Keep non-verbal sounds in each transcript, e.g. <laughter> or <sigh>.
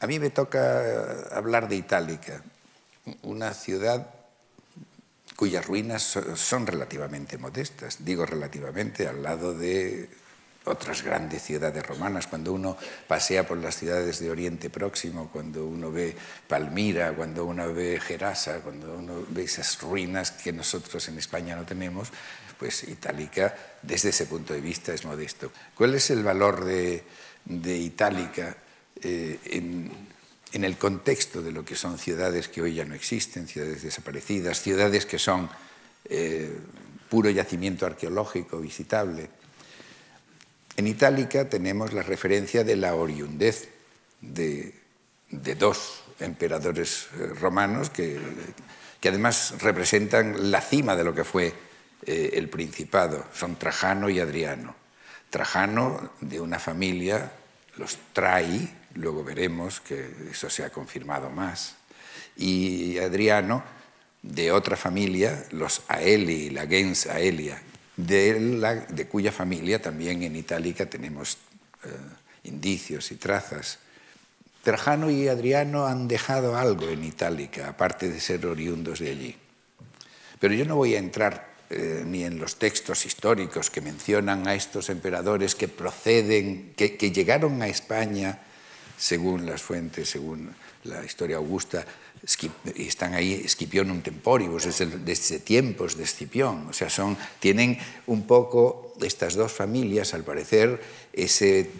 a mí me toca hablar de Itálica, una ciudad cuyas ruinas son relativamente modestas. Digo relativamente al lado de otras grandes ciudades romanas, cuando uno pasea por las ciudades de Oriente Próximo, cuando uno ve Palmira, cuando uno ve Gerasa, cuando uno ve esas ruinas que nosotros en España no tenemos, pues Itálica desde ese punto de vista es modesto. ¿Cuál es el valor de, Itálica eh, en, el contexto de lo que son ciudades que hoy ya no existen, ciudades desaparecidas, ciudades que son eh, puro yacimiento arqueológico visitable? En Itálica tenemos la referencia de la oriundez de, dos emperadores eh, romanos que, además representan la cima de lo que fue eh, el Principado. Son Trajano y Adriano. Trajano de una familia, los Trai, luego veremos que eso se ha confirmado más, y Adriano de otra familia, los Aeli, la gens Aelia, de, cuya familia también en Itálica tenemos eh, indicios y trazas. Trajano y Adriano han dejado algo en Itálica, aparte de ser oriundos de allí. Pero yo no voy a entrar eh, ni en los textos históricos que mencionan a estos emperadores que proceden, que, llegaron a España, según las fuentes, según la historia augusta, están ahí Scipionum temporibus, desde, desde tiempos de Escipión. O sea, son, tienen un poco estas dos familias, al parecer, ese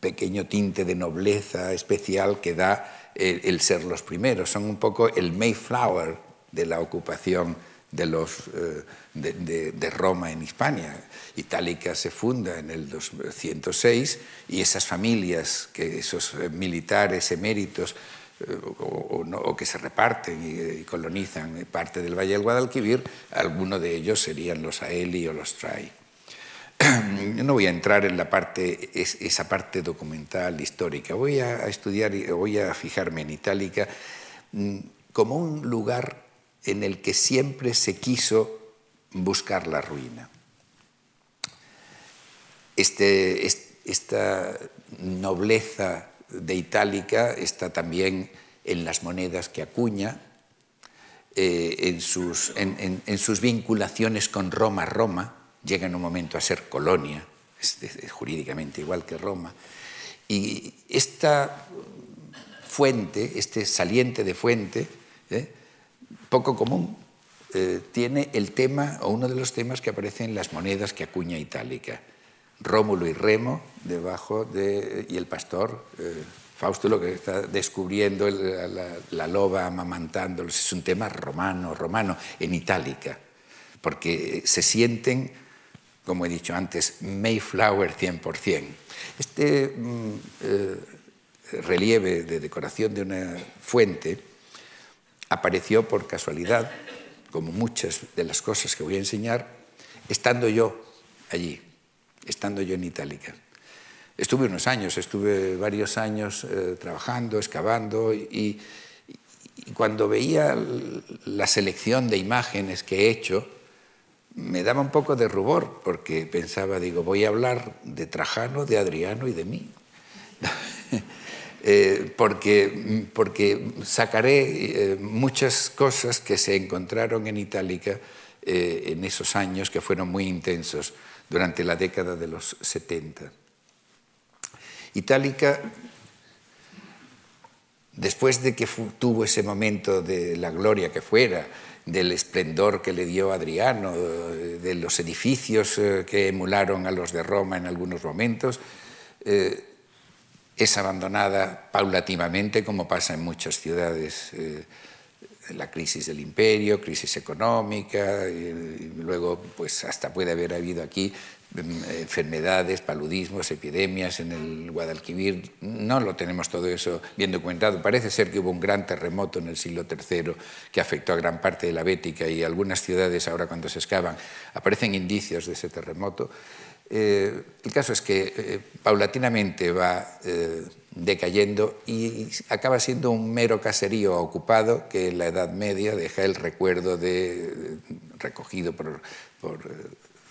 pequeño tinte de nobleza especial que da el, ser los primeros. Son un poco el Mayflower de la ocupación de, los, eh, de, Roma en Hispania. Itálica se funda en el 206 y esas familias, que esos eh, militares eméritos, o, que se reparten y, colonizan parte del Valle del Guadalquivir, algunos de ellos serían los Aeli o los Trai. <clears throat> No voy a entrar en la parte, esa parte documental, histórica. Voy a estudiar, voy a fijarme en Itálica mm, como un lugar en el que siempre se quiso buscar la ruina. Este, esta nobleza de Itálica está también en las monedas que acuña, eh, en, sus, vinculaciones con Roma. Roma llega en un momento a ser colonia, es, jurídicamente igual que Roma. Y esta fuente, este saliente de fuente, ¿eh? Poco común, eh, tiene el tema, o uno de los temas que aparece en las monedas que acuña Itálica. Rómulo y Remo, debajo de, y el pastor eh, Fausto que está descubriendo la, loba amamantándolos. Es un tema romano, romano, en itálica, porque se sienten, como he dicho antes, Mayflower 100%. Este mm, eh, relieve de decoración de una fuente apareció por casualidad, como muchas de las cosas que voy a enseñar, estando yo allí estando yo en Itálica. Estuve unos años, estuve varios años eh, trabajando, excavando y, cuando veía la selección de imágenes que he hecho, me daba un poco de rubor porque pensaba, digo, voy a hablar de Trajano, de Adriano y de mí. <laughs> Eh, porque, porque sacaré eh, muchas cosas que se encontraron en Itálica en esos años que fueron muy intensos durante la década de los 70. Itálica, después de que tuvo ese momento de la gloria que fuera, del esplendor que le dio Adriano, de los edificios eh, que emularon a los de Roma en algunos momentos, eh, es abandonada paulatinamente, como pasa en muchas ciudades eh, la crisis del imperio, crisis económica, y luego pues hasta puede haber habido aquí em, enfermedades, paludismos, epidemias en el Guadalquivir. No lo tenemos todo eso bien documentado. Parece ser que hubo un gran terremoto en el siglo III que afectó a gran parte de la Bética y algunas ciudades ahora cuando se excavan aparecen indicios de ese terremoto. Eh, el caso es que eh, paulatinamente va eh, decayendo y acaba siendo un mero caserío ocupado que en la Edad Media deja el recuerdo de, recogido por,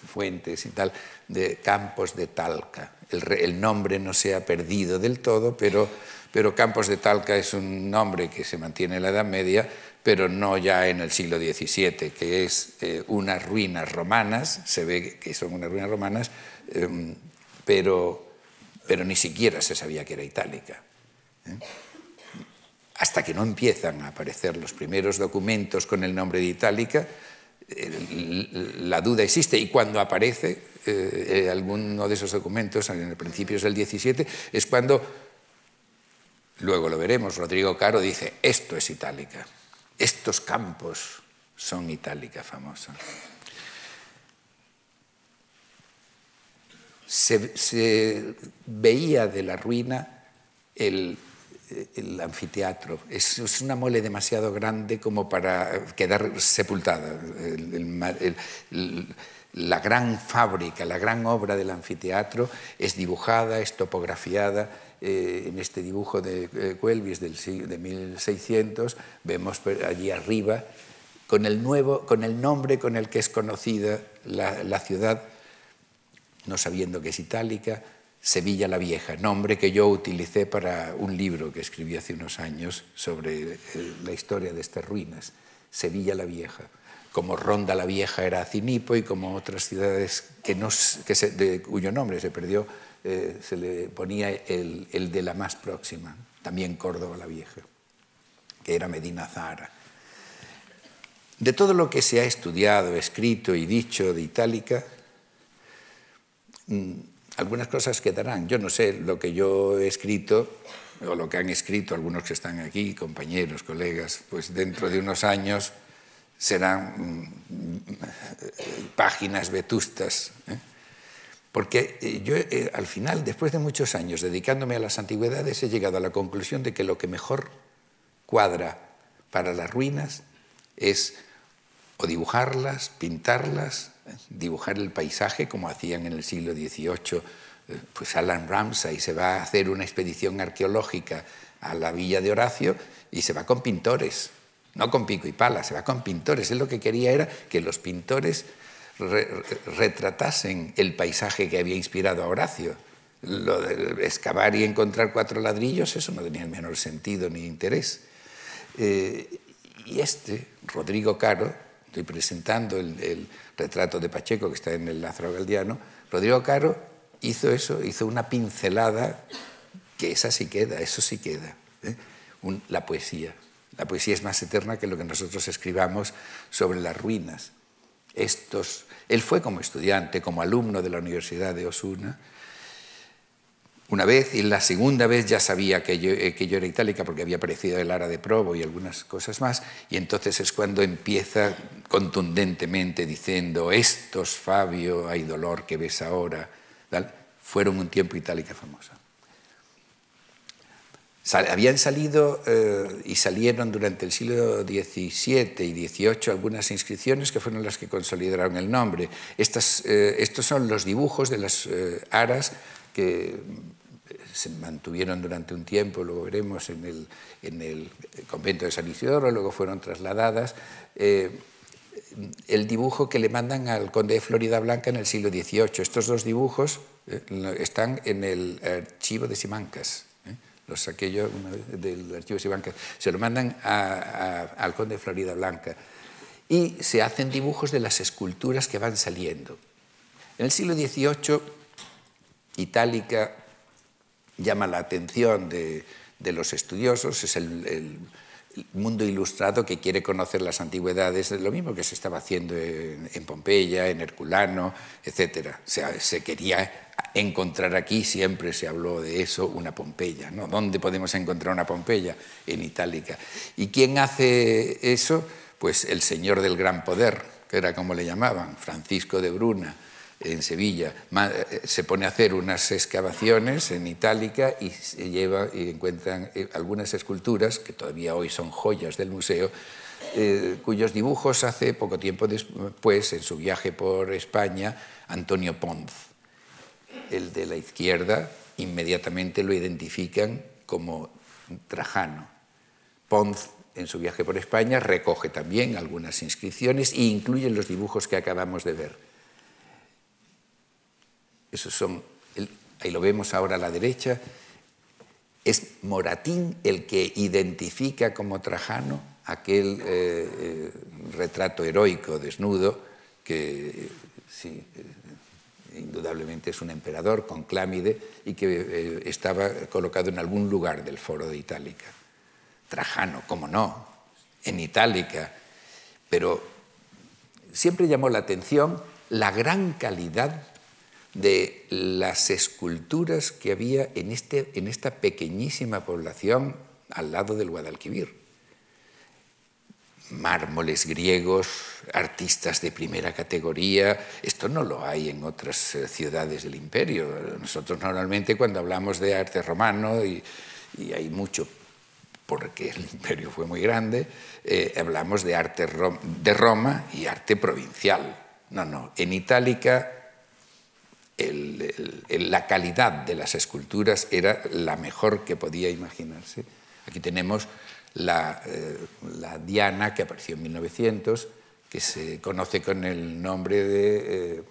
fuentes y tal, de campos de Talca. El, nombre no se ha perdido del todo, pero, pero Campos de Talca es un nombre que se mantiene en la Edad Media, pero no ya en el siglo XVII, que es eh, unas ruinas romanas, se ve que son unas ruinas romanas, em, pero, pero ni siquiera se sabía que era itálica. ¿eh? Hasta que no empiezan a aparecer los primeros documentos con el nombre de itálica, la duda existe y cuando aparece eh, alguno de esos documentos en principios del 17 es cuando, luego lo veremos, Rodrigo Caro dice, esto es itálica, estos campos son itálica famosa. Se, veía de la ruina el, anfiteatro. Es, una mole demasiado grande como para quedar sepultada. La gran fábrica, la gran obra del anfiteatro es dibujada, es topografiada eh, en este dibujo de eh, Cuelvis del, de 1600, vemos allí arriba, con el, nuevo, con el nombre con el que es conocida la, ciudad, no sabiendo que es itálica, Sevilla la Vieja, nombre que yo utilicé para un libro que escribí hace unos años sobre eh, la historia de estas ruinas, Sevilla la Vieja como Ronda la Vieja era Cinipo y como otras ciudades que no, que de cuyo nombre se perdió eh, se le ponía el, el, de la más próxima, también Córdoba la Vieja, que era Medina Zahara. De todo lo que se ha estudiado, escrito y dicho de Itálica, mm, algunas cosas quedarán. Yo no sé lo que yo he escrito o lo que han escrito algunos que están aquí, compañeros, colegas, pues dentro de unos años serán mm, páginas vetustas. ¿eh? Porque eh, yo eh, al final, después de muchos años dedicándome a las antigüedades, he llegado a la conclusión de que lo que mejor cuadra para las ruinas es o dibujarlas, pintarlas, dibujar el paisaje como hacían en el siglo XVIII, pues Alan Ramsay se va a hacer una expedición arqueológica a la villa de Horacio y se va con pintores, no con pico y pala, se va con pintores. Él lo que quería era que los pintores retratasen el paisaje que había inspirado a Horacio. Lo de excavar y encontrar cuatro ladrillos, eso no tenía el menor sentido ni interés. Eh, y este, Rodrigo Caro, estoy presentando el, retrato de Pacheco que está en el Lázaro Galdiano, Rodrigo Caro hizo eso, hizo una pincelada que esa sí queda, eso sí queda, ¿eh? la poesía. La poesía es más eterna que lo que nosotros escribamos sobre las ruinas. Estos él fue como estudiante, como alumno de la Universidad de Osuna, una vez y la segunda vez ya sabía que yo, eh, era itálica porque había aparecido el Ara de Probo y algunas cosas más, y entonces es cuando empieza contundentemente diciendo, estos, Fabio, hay dolor que ves ahora, fueron un tiempo itálica famosa habían salido eh, y salieron durante el siglo XVII y XVIII algunas inscripciones que fueron las que consolidaron el nombre. Eh, estos son los dibujos de las eh, aras que se mantuvieron durante un tiempo, luego veremos, en el, en el convento de San Isidoro, luego fueron trasladadas. el dibujo que le mandan al conde de Florida Blanca en el siglo XVIII. Estos dos dibujos están en el archivo de Simancas, los saqué yo del archivo Sibanca, se lo mandan al conde de Florida Blanca y se hacen dibujos de las esculturas que van saliendo. En el siglo XVIII, Itálica llama la atención de, los estudiosos, es el, mundo ilustrado que quiere conocer las antigüedades, lo mismo que se estaba haciendo en, Pompeya, en Herculano, etc. Se, quería encontrar aquí, siempre se habló de eso, una Pompeya. ¿no? ¿Dónde podemos encontrar una Pompeya? En Itálica. ¿Y quién hace eso? Pues el señor del gran poder, que era como le llamaban, Francisco de Bruna, en Sevilla. Eh, se pone a hacer unas excavaciones en Itálica y se lleva y encuentran eh, algunas esculturas, que todavía hoy son joyas del museo, eh, cuyos dibujos hace poco tiempo después, en su viaje por España, Antonio Ponz el de la izquierda, inmediatamente lo identifican como Trajano. Pons, en su viaje por España, recoge también algunas inscripciones e incluye los dibujos que acabamos de ver. Esos son, ahí lo vemos ahora a la derecha, es Moratín el que identifica como Trajano aquel eh, eh, retrato heroico desnudo que sí, indudablemente es un emperador con clámide y que estaba colocado en algún lugar del foro de Itálica. Trajano, cómo no, en Itálica, pero siempre llamó la atención la gran calidad de las esculturas que había en, este, en esta pequeñísima población al lado del Guadalquivir. Mármoles griegos, artistas de primera categoría, esto no lo hay en otras eh, ciudades del imperio. Nosotros normalmente cuando hablamos de arte romano, y, hay mucho porque el imperio fue muy grande, eh, hablamos de arte de Roma y arte provincial. No, no, en Itálica la calidad de las esculturas era la mejor que podía imaginarse. Aquí tenemos la, eh, Diana que apareció en 1900, que se conoce con el nombre de eh,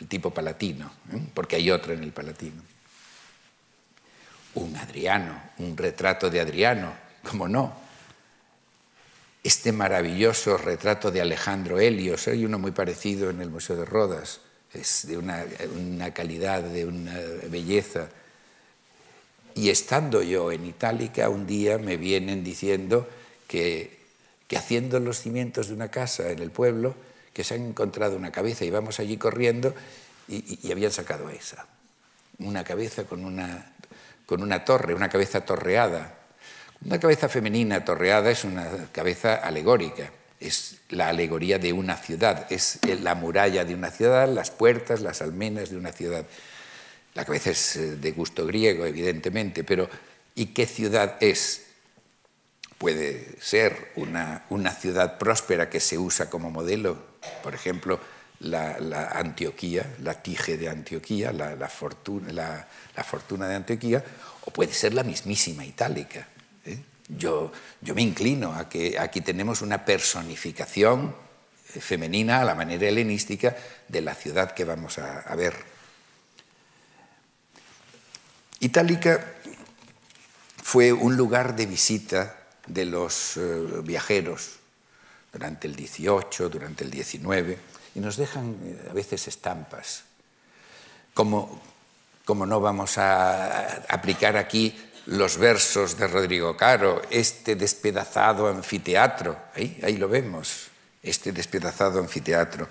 el tipo palatino, porque hay otra en el palatino un Adriano, un retrato de Adriano, ¿cómo no? Este maravilloso retrato de Alejandro Helios, hay uno muy parecido en el Museo de Rodas, es de una, calidad, de una belleza. Y estando yo en Itálica, un día me vienen diciendo que, que haciendo los cimientos de una casa en el pueblo, que se han encontrado una cabeza y vamos allí corriendo y, y habían sacado esa. Una cabeza con una con una torre, una cabeza torreada. Una cabeza femenina torreada es una cabeza alegórica, es la alegoría de una ciudad, es la muralla de una ciudad, las puertas, las almenas de una ciudad. La cabeza es eh, de gusto griego, evidentemente, pero ¿y qué ciudad es? Puede ser una, una ciudad próspera que se usa como modelo, por ejemplo, la, Antioquía, la Tige de Antioquía, la, fortuna, la, fortuna, de Antioquía, o puede ser la mismísima Itálica. Yo, yo, me inclino a que aquí tenemos una personificación femenina a la manera helenística de la ciudad que vamos a, ver. Itálica fue un lugar de visita de los eh, viajeros durante el 18, durante el 19 y nos dejan eh, a veces estampas. Como, como no vamos a aplicar aquí los versos de Rodrigo Caro, este despedazado anfiteatro, ahí, lo vemos, este despedazado anfiteatro.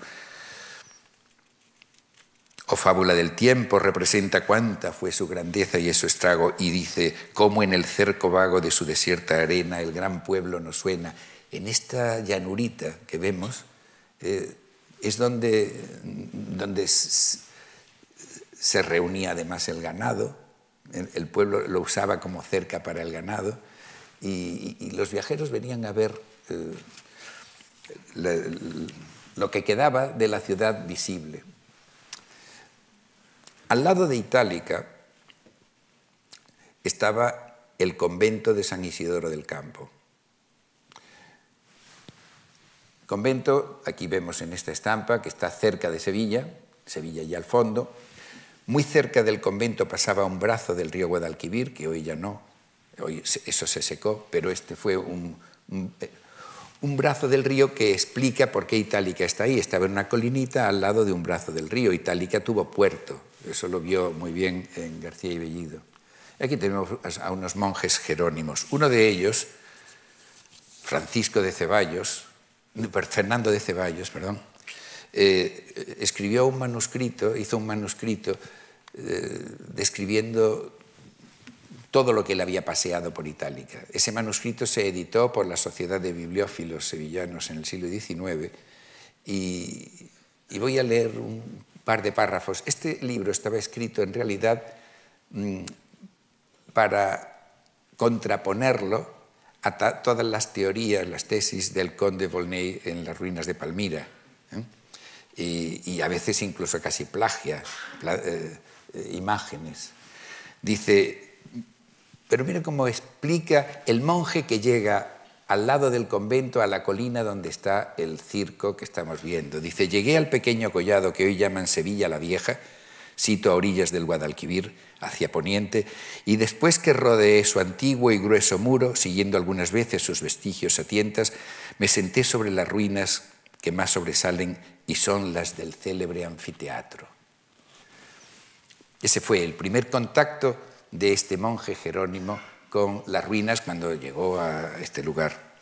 O fábula del tiempo representa cuánta fue su grandeza y su estrago y dice cómo en el cerco vago de su desierta arena el gran pueblo nos suena. En esta llanurita que vemos, eh, es donde, donde se reunía además el ganado, el pueblo lo usaba como cerca para el ganado y, los viajeros venían a ver eh, lo que quedaba de la ciudad visible. Al lado de Itálica estaba el convento de San Isidoro del Campo. Convento, aquí vemos en esta estampa que está cerca de Sevilla, Sevilla ya al fondo. Muy cerca del convento pasaba un brazo del río Guadalquivir, que hoy ya no, hoy eso se secó, pero este fue un, brazo del río que explica por qué Itálica está ahí. Estaba en una colinita al lado de un brazo del río. Itálica tuvo puerto, eso lo vio muy bien en García y Bellido. Aquí tenemos a unos monjes jerónimos. Uno de ellos, Francisco de Ceballos, Fernando de Ceballos, perdón, eh, escribió un manuscrito, hizo un manuscrito eh, describiendo todo lo que él había paseado por Itálica. Ese manuscrito se editó por la Sociedad de Bibliófilos Sevillanos en el siglo XIX y, voy a leer un par de párrafos. Este libro estaba escrito en realidad mm, para contraponerlo a todas las teorías, las tesis del conde Volney en las ruinas de Palmira. ¿eh? Y, a veces incluso casi plagia eh, eh, imágenes. Dice, pero mire cómo explica el monje que llega al lado del convento, a la colina donde está el circo que estamos viendo. Dice, llegué al pequeño collado que hoy llaman Sevilla la Vieja, sito a orillas del Guadalquivir, hacia poniente, y después que rodeé su antiguo y grueso muro, siguiendo algunas veces sus vestigios a tientas, me senté sobre las ruinas que más sobresalen y son las del célebre anfiteatro. Ese fue el primer contacto de este monje Jerónimo con las ruinas cuando llegó a este lugar.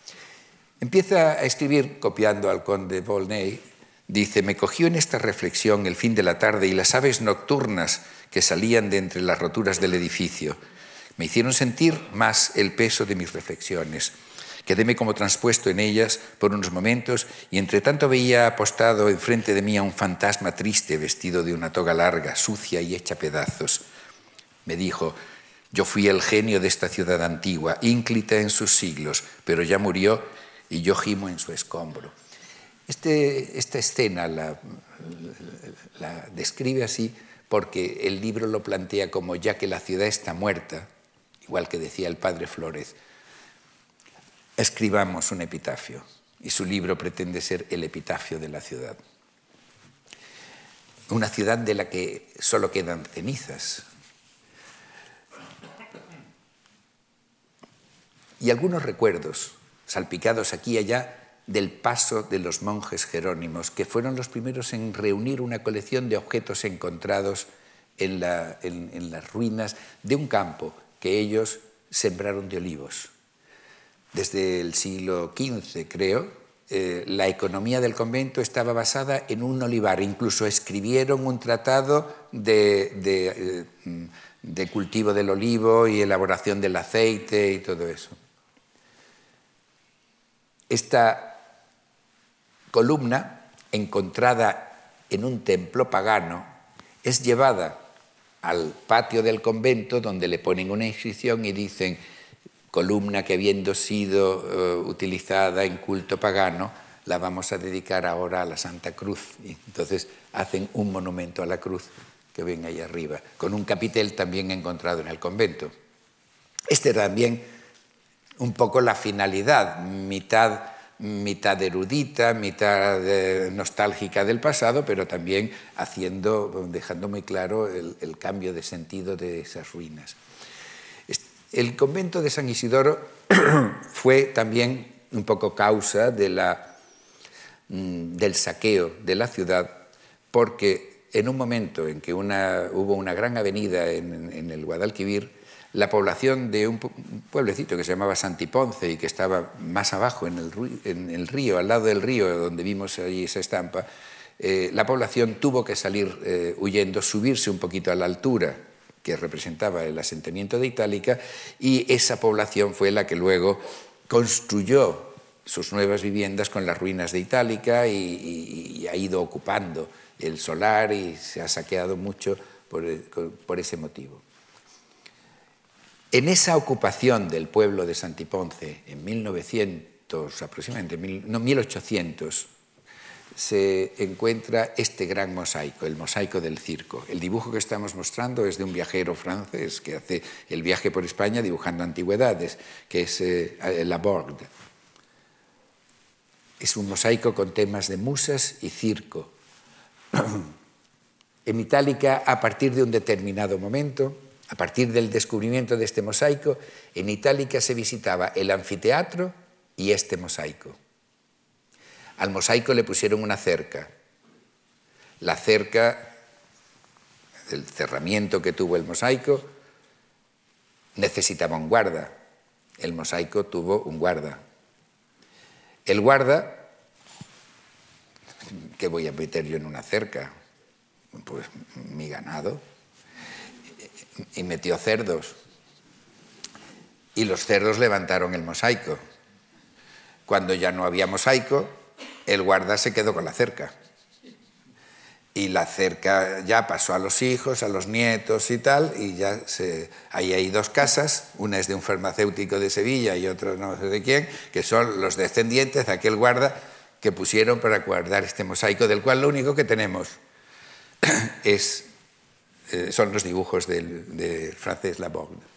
Empieza a escribir copiando al conde Volney. Dice, me cogió en esta reflexión el fin de la tarde y las aves nocturnas que salían de entre las roturas del edificio me hicieron sentir más el peso de mis reflexiones. Quedéme como transpuesto en ellas por unos momentos y entre tanto veía apostado enfrente de mí a un fantasma triste vestido de una toga larga, sucia y hecha pedazos. Me dijo, yo fui el genio de esta ciudad antigua, ínclita en sus siglos, pero ya murió y yo gimo en su escombro. Este, esta escena la, la describe así porque el libro lo plantea como ya que la ciudad está muerta, igual que decía el padre Flores, escribamos un epitafio y su libro pretende ser el epitafio de la ciudad. Una ciudad de la que solo quedan cenizas. Y algunos recuerdos, salpicados aquí y allá, del paso de los monjes jerónimos, que fueron los primeros en reunir una colección de objetos encontrados en, las ruinas de un campo que ellos sembraron de olivos. Desde el siglo XV, creo, eh, la economía del convento estaba basada en un olivar. Incluso escribieron un tratado de, de cultivo del olivo y elaboración del aceite y todo eso. Esta columna, encontrada en un templo pagano, es llevada al patio del convento donde le ponen una inscripción y dicen columna que habiendo sido uh, utilizada en culto pagano, la vamos a dedicar ahora a la Santa Cruz. Y entonces hacen un monumento a la cruz que ven ahí arriba, con un capitel también encontrado en el convento. Este también un poco la finalidad, mitad mitad erudita, mitad nostálgica del pasado, pero también haciendo, dejando muy claro el, cambio de sentido de esas ruinas. El convento de San Isidoro <clears throat> fue también un poco causa mm, del saqueo de la ciudad, porque en un momento en que hubo una gran avenida en, en el Guadalquivir, la población de un pueblecito que se llamaba Santiponce y que estaba más abajo en el, río, al lado del río donde vimos allí esa estampa, eh, la población tuvo que salir eh, huyendo, subirse un poquito a la altura que representaba el asentamiento de Itálica y esa población fue la que luego construyó sus nuevas viviendas con las ruinas de Itálica y, ha ido ocupando el solar y se ha saqueado mucho por ese motivo. En esa ocupación del pueblo de Santiponce en 1900, aproximadamente, no, 1800, se encuentra este gran mosaico, el mosaico del circo. El dibujo que estamos mostrando es de un viajero francés que hace el viaje por España dibujando antigüedades, que es eh, Laborde. Es un mosaico con temas de musas y circo. <clears throat> en Itálica, a partir de un determinado momento, a partir del descubrimiento de este mosaico, en Itálica se visitaba el anfiteatro y este mosaico. Al mosaico le pusieron una cerca. La cerca, el cerramiento que tuvo el mosaico, necesitaba un guarda. El mosaico tuvo un guarda. El guarda, ¿qué voy a meter yo en una cerca? Pues mi ganado y metió cerdos. Y los cerdos levantaron el mosaico. Cuando ya no había mosaico, el guarda se quedó con la cerca. Y la cerca ya pasó a los hijos, a los nietos y tal, y ya ahí hay dos casas, una es de un farmacéutico de Sevilla y otra no sé de quién, que son los descendientes de aquel guarda que pusieron para guardar este mosaico, del cual lo único que tenemos <clears throat> es eh, son los dibujos de Frances Laborde.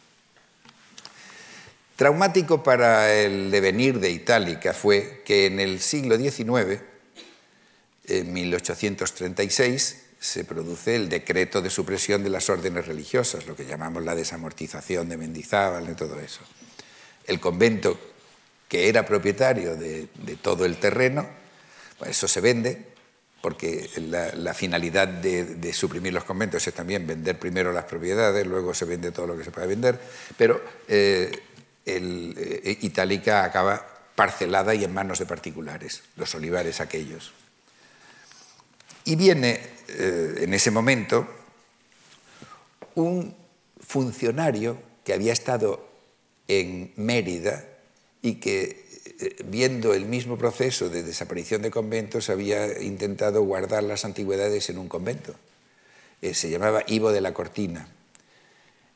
Traumático para el devenir de Itálica fue que en el siglo XIX, en 1836, se produce el decreto de supresión de las órdenes religiosas, lo que llamamos la desamortización de Mendizábal y todo eso. El convento, que era propietario de, todo el terreno, pues eso se vende, porque la, finalidad de, suprimir los conventos es también vender primero las propiedades, luego se vende todo lo que se puede vender, pero eh, el, eh, Itálica acaba parcelada y en manos de particulares, los olivares aquellos. Y viene eh, en ese momento un funcionario que había estado en Mérida y que, eh, viendo el mismo proceso de desaparición de conventos, había intentado guardar las antigüedades en un convento. Se llamaba Ivo de la Cortina.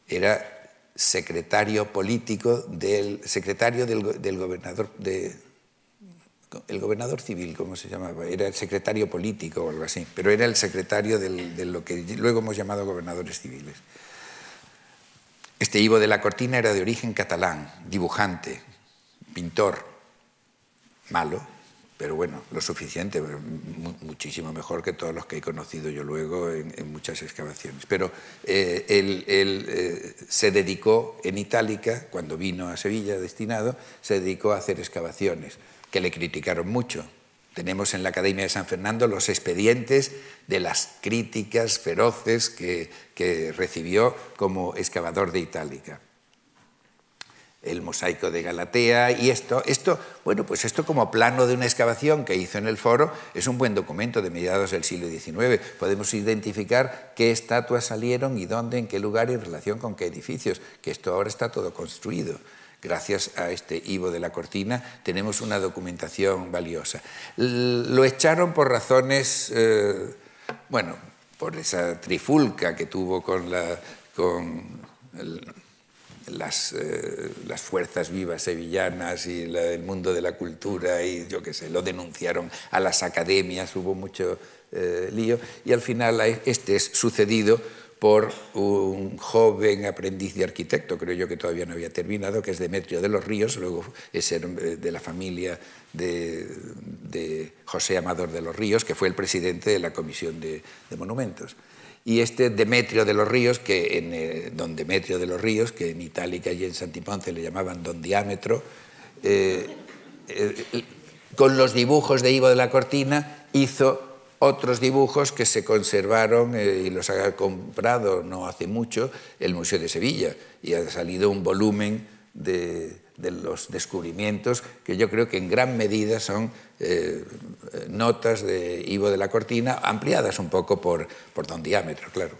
Era secretario político del secretario del, gobernador de, el gobernador civil, ¿cómo se llamaba? Era el secretario político o algo así, pero era el secretario de lo que luego hemos llamado gobernadores civiles. Este Ivo de la Cortina era de origen catalán, dibujante, pintor, malo, pero bueno, lo suficiente, muchísimo mejor que todos los que he conocido yo luego en, muchas excavaciones. Pero eh, él, eh, se dedicó en Itálica, cuando vino a Sevilla destinado, se dedicó a hacer excavaciones que le criticaron mucho. Tenemos en la Academia de San Fernando los expedientes de las críticas feroces que, recibió como excavador de Itálica el mosaico de Galatea y esto, esto, bueno, pues esto como plano de una excavación que hizo en el foro es un buen documento de mediados del siglo XIX. Podemos identificar qué estatuas salieron y dónde, en qué lugar y en relación con qué edificios, que esto ahora está todo construido gracias a este Ivo de la Cortina, tenemos una documentación valiosa. Lo echaron por razones, eh, bueno, por esa trifulca que tuvo con, la, con las, eh, las, fuerzas vivas sevillanas y el mundo de la cultura y yo qué sé, lo denunciaron a las academias, hubo mucho eh, lío y al final este es sucedido por un joven aprendiz de arquitecto, creo yo que todavía no había terminado, que es Demetrio de los Ríos, luego es de la familia de, José Amador de los Ríos, que fue el presidente de la Comisión de, Monumentos. Y este Demetrio de los Ríos, que en eh, don Demetrio de los Ríos, que en Itálica y en Santiponce le llamaban don Diámetro, eh, eh, con los dibujos de Ivo de la Cortina hizo otros dibujos que se conservaron eh, y los ha comprado no hace mucho el Museo de Sevilla y ha salido un volumen de, los descubrimientos que yo creo que en gran medida son eh, notas de Ivo de la Cortina ampliadas un poco por, por don Diámetro, claro.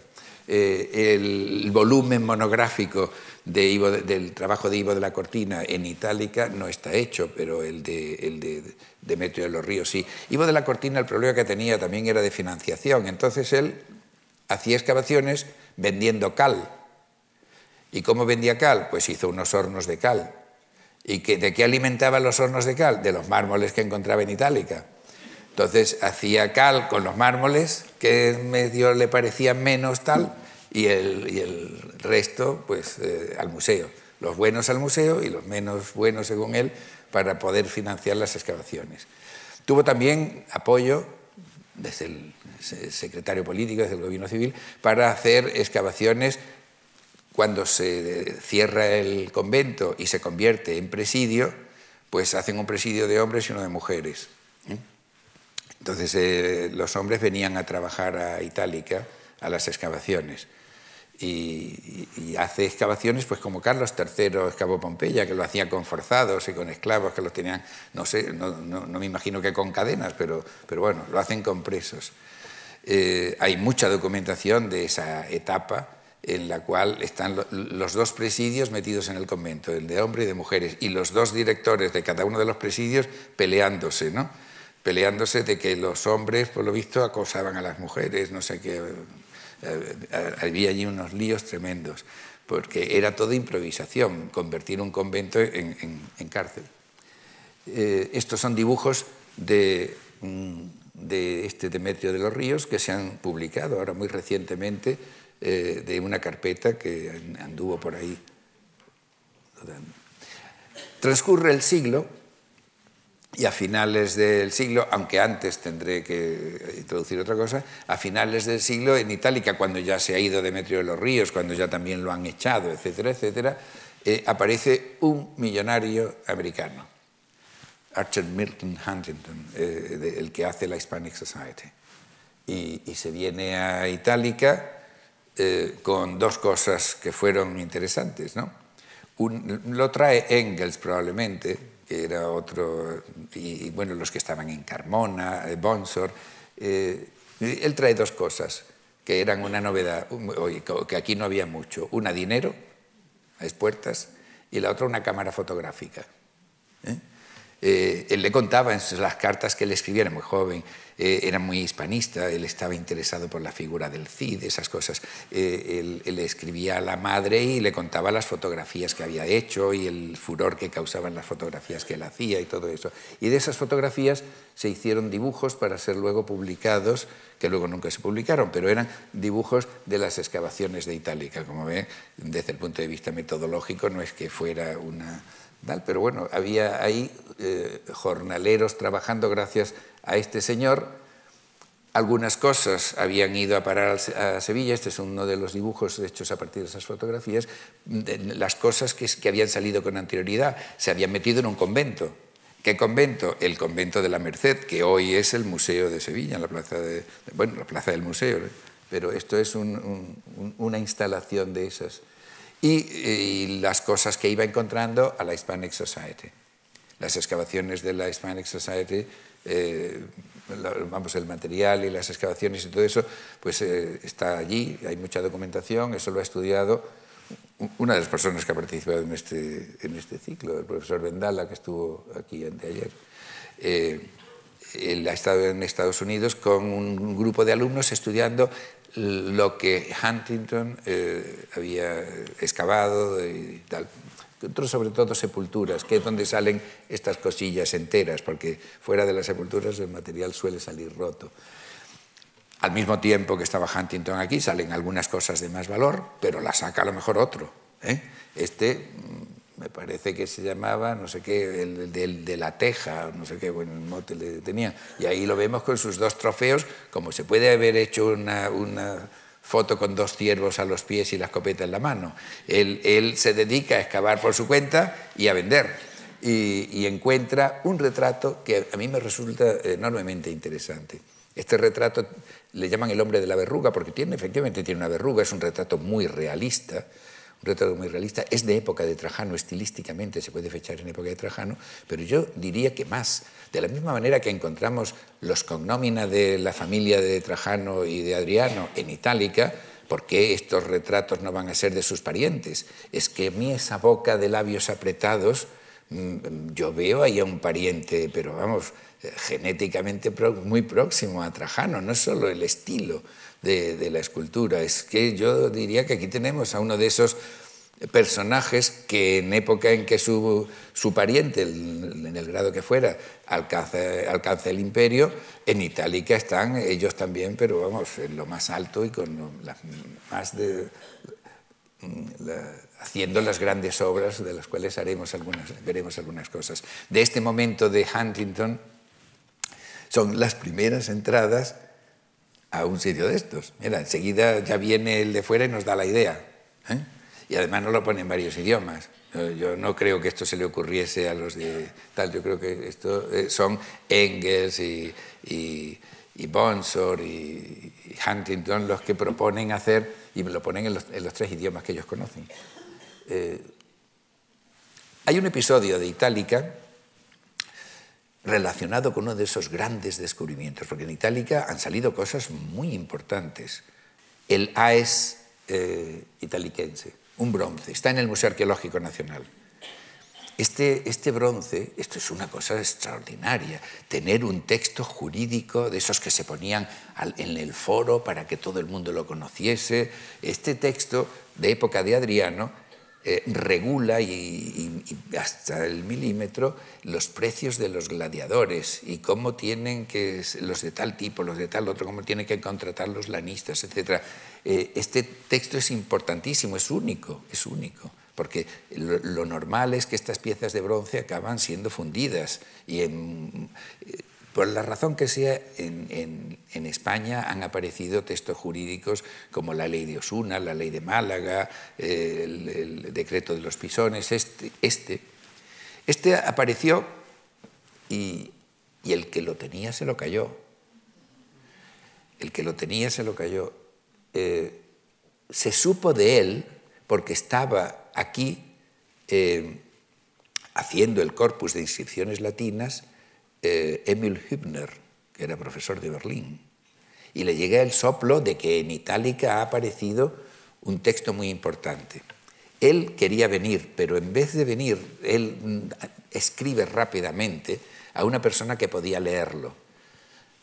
Eh, el volumen monográfico del trabajo de Ivo de la Cortina en Itálica no está hecho, pero el de, el de Demetrio de los Ríos sí. Ivo de la Cortina el problema que tenía también era de financiación, entonces él hacía excavaciones vendiendo cal. ¿Y cómo vendía cal? Pues hizo unos hornos de cal. ¿Y de qué alimentaba los hornos de cal? De los mármoles que encontraba en Itálica. Entonces hacía cal con los mármoles que medio le parecían menos tal y el, resto pues eh, al museo. Los buenos al museo y los menos buenos, según él, para poder financiar las excavaciones. Tuvo también apoyo desde el secretario político, desde el gobierno civil, para hacer excavaciones cuando se cierra el convento y se convierte en presidio, pues hacen un presidio de hombres y uno de mujeres. ¿eh? Entonces eh, los hombres venían a trabajar a Itálica, a las excavaciones y, hace excavaciones pues como Carlos III excavó Pompeya, que lo hacía con forzados y con esclavos que los tenían, no sé, no, me imagino que con cadenas, pero, pero bueno, lo hacen con presos. Eh, hay mucha documentación de esa etapa en la cual están los dos presidios metidos en el convento, el de hombres y de mujeres, y los dos directores de cada uno de los presidios peleándose, ¿no? Peleándose de que los hombres, por lo visto, acosaban a las mujeres, no sé qué, eh, había allí unos líos tremendos, porque era toda improvisación, convertir un convento en, cárcel. Eh, estos son dibujos de, mm, de, este Demetrio de los Ríos que se han publicado ahora muy recientemente eh, de una carpeta que anduvo por ahí. Transcurre el siglo y a finales del siglo, aunque antes tendré que introducir otra cosa, a finales del siglo en Itálica, cuando ya se ha ido Demetrio de los Ríos, cuando ya también lo han echado, etcétera, etcétera, eh, aparece un millonario americano, Archer Milton Huntington, eh, el que hace la Hispanic Society. Y, se viene a Itálica eh, con dos cosas que fueron interesantes. ¿no? lo trae Engels probablemente, que era otro, y, bueno, los que estaban en Carmona, Bonsor. él trae dos cosas que eran una novedad, que aquí no había mucho. Una, dinero, a expuertas, y la otra una cámara fotográfica. ¿Eh? Eh, él le contaba en las cartas que le escribía, era muy joven, eh, era muy hispanista, él estaba interesado por la figura del Cid, esas cosas. Él, él, le escribía a la madre y le contaba las fotografías que había hecho y el furor que causaban las fotografías que él hacía y todo eso. Y de esas fotografías se hicieron dibujos para ser luego publicados, que luego nunca se publicaron, pero eran dibujos de las excavaciones de Itálica. Como ve, desde el punto de vista metodológico no es que fuera una... Pero bueno, había ahí eh, jornaleros trabajando gracias a este señor. Algunas cosas habían ido a parar a Sevilla, este es uno de los dibujos hechos a partir de esas fotografías, las cosas que, habían salido con anterioridad, se habían metido en un convento, ¿Qué convento? El convento de la Merced, que hoy es el Museo de Sevilla, la plaza, bueno, la plaza del museo, pero esto es una instalación de esas. Y, las cosas que iba encontrando a la Hispanic Society. Las excavaciones de la Hispanic Society, eh, vamos, el material y las excavaciones y todo eso, pues eh, está allí, hay mucha documentación, eso lo ha estudiado una de las personas que ha participado en este, en este ciclo, el profesor Vendala, que estuvo aquí anteayer, eh, él ha estado en Estados Unidos con un grupo de alumnos estudiando lo que Huntington eh, había excavado y tal. sobre todo sepulturas, que es donde salen estas cosillas enteras, porque fuera de las sepulturas el material suele salir roto. Al mismo tiempo que estaba Huntington aquí, salen algunas cosas de más valor, pero la saca a lo mejor otro. ¿eh? Este mm, me parece que se llamaba, no sé qué, el de, la teja, no sé qué, bueno, el mote le tenía. Y ahí lo vemos con sus dos trofeos, como se puede haber hecho una, foto con dos ciervos a los pies y la escopeta en la mano. Él, se dedica a excavar por su cuenta y a vender. Y, y encuentra un retrato que a mí me resulta enormemente interesante. Este retrato le llaman el hombre de la verruga porque tiene, efectivamente tiene una verruga, es un retrato muy realista, un retrato muy realista, es de época de Trajano, estilísticamente se puede fechar en época de Trajano, pero yo diría que más. De la misma manera que encontramos los cognómina de la familia de Trajano y de Adriano en Itálica, ¿por qué estos retratos no van a ser de sus parientes? Es que a mí esa boca de labios apretados, yo veo ahí a un pariente, pero vamos, genéticamente muy próximo a Trajano, no es solo el estilo de, la escultura, es que yo diría que aquí tenemos a uno de esos personajes que en época en que su, pariente, en el grado que fuera, alcanza, alcanza, el imperio, en Itálica están ellos también, pero vamos, en lo más alto y con las más de, haciendo las grandes obras de las cuales haremos algunas, veremos algunas cosas. De este momento de Huntington, son las primeras entradas a un sitio de estos. Mira, enseguida ya viene el de fuera y nos da la idea. ¿eh? Y además nos lo pone en varios idiomas. Yo no creo que esto se le ocurriese a los de tal, yo creo que esto eh, son Engels y, y, Bonsor y, Huntington los que proponen hacer y lo ponen en los, tres idiomas que ellos conocen. Eh, hay un episodio de Itálica relacionado con uno de esos grandes descubrimientos, porque en Itálica han salido cosas muy importantes. El AES eh, italiquense, un bronce, está en el Museo Arqueológico Nacional. Este, este, bronce, esto es una cosa extraordinaria, tener un texto jurídico de esos que se ponían en el foro para que todo el mundo lo conociese. Este texto de época de Adriano eh, regula y, hasta el milímetro los precios de los gladiadores y cómo tienen que, los de tal tipo, los de tal otro, cómo tienen que contratar los lanistas, etc. Eh, este texto es importantísimo, es único, es único, porque lo, normal es que estas piezas de bronce acaban siendo fundidas y por la razón que sea, en, España han aparecido textos jurídicos como la ley de Osuna, la ley de Málaga, el, decreto de los pisones, este, este, este apareció y, el que lo tenía se lo cayó. El que lo tenía se lo cayó. Eh, se supo de él porque estaba aquí eh, haciendo el corpus de inscripciones latinas eh, Emil Hübner, que era profesor de Berlín. Y le llega el soplo de que en Itálica ha aparecido un texto muy importante. Él quería venir, pero en vez de venir, él mm, escribe rápidamente a una persona que podía leerlo.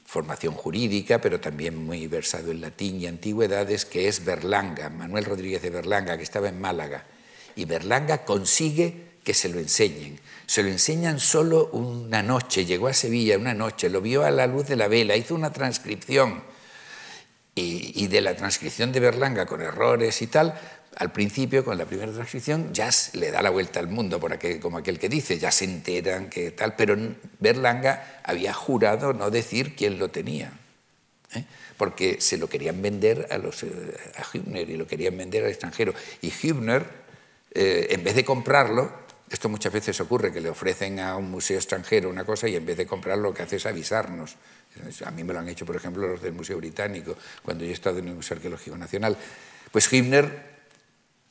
Formación jurídica, pero también muy versado en latín y antigüedades, que es Berlanga, Manuel Rodríguez de Berlanga, que estaba en Málaga. Y Berlanga consigue que se lo enseñen. Se lo enseñan solo una noche, llegó a Sevilla una noche, lo vio a la luz de la vela, hizo una transcripción. Y, de la transcripción de Berlanga con errores y tal, al principio, con la primera transcripción, ya le da la vuelta al mundo, por aquel, como aquel que dice, ya se enteran que tal, pero Berlanga había jurado no decir quién lo tenía, ¿eh? porque se lo querían vender a, los, eh, a Hübner y lo querían vender al extranjero. Y Hübner, eh, en vez de comprarlo, esto muchas veces ocurre, que le ofrecen a un museo extranjero una cosa y en vez de comprar lo que hace es avisarnos. A mí me lo han hecho, por ejemplo, los del Museo Británico, cuando yo he estado en el Museo Arqueológico Nacional. Pues Hübner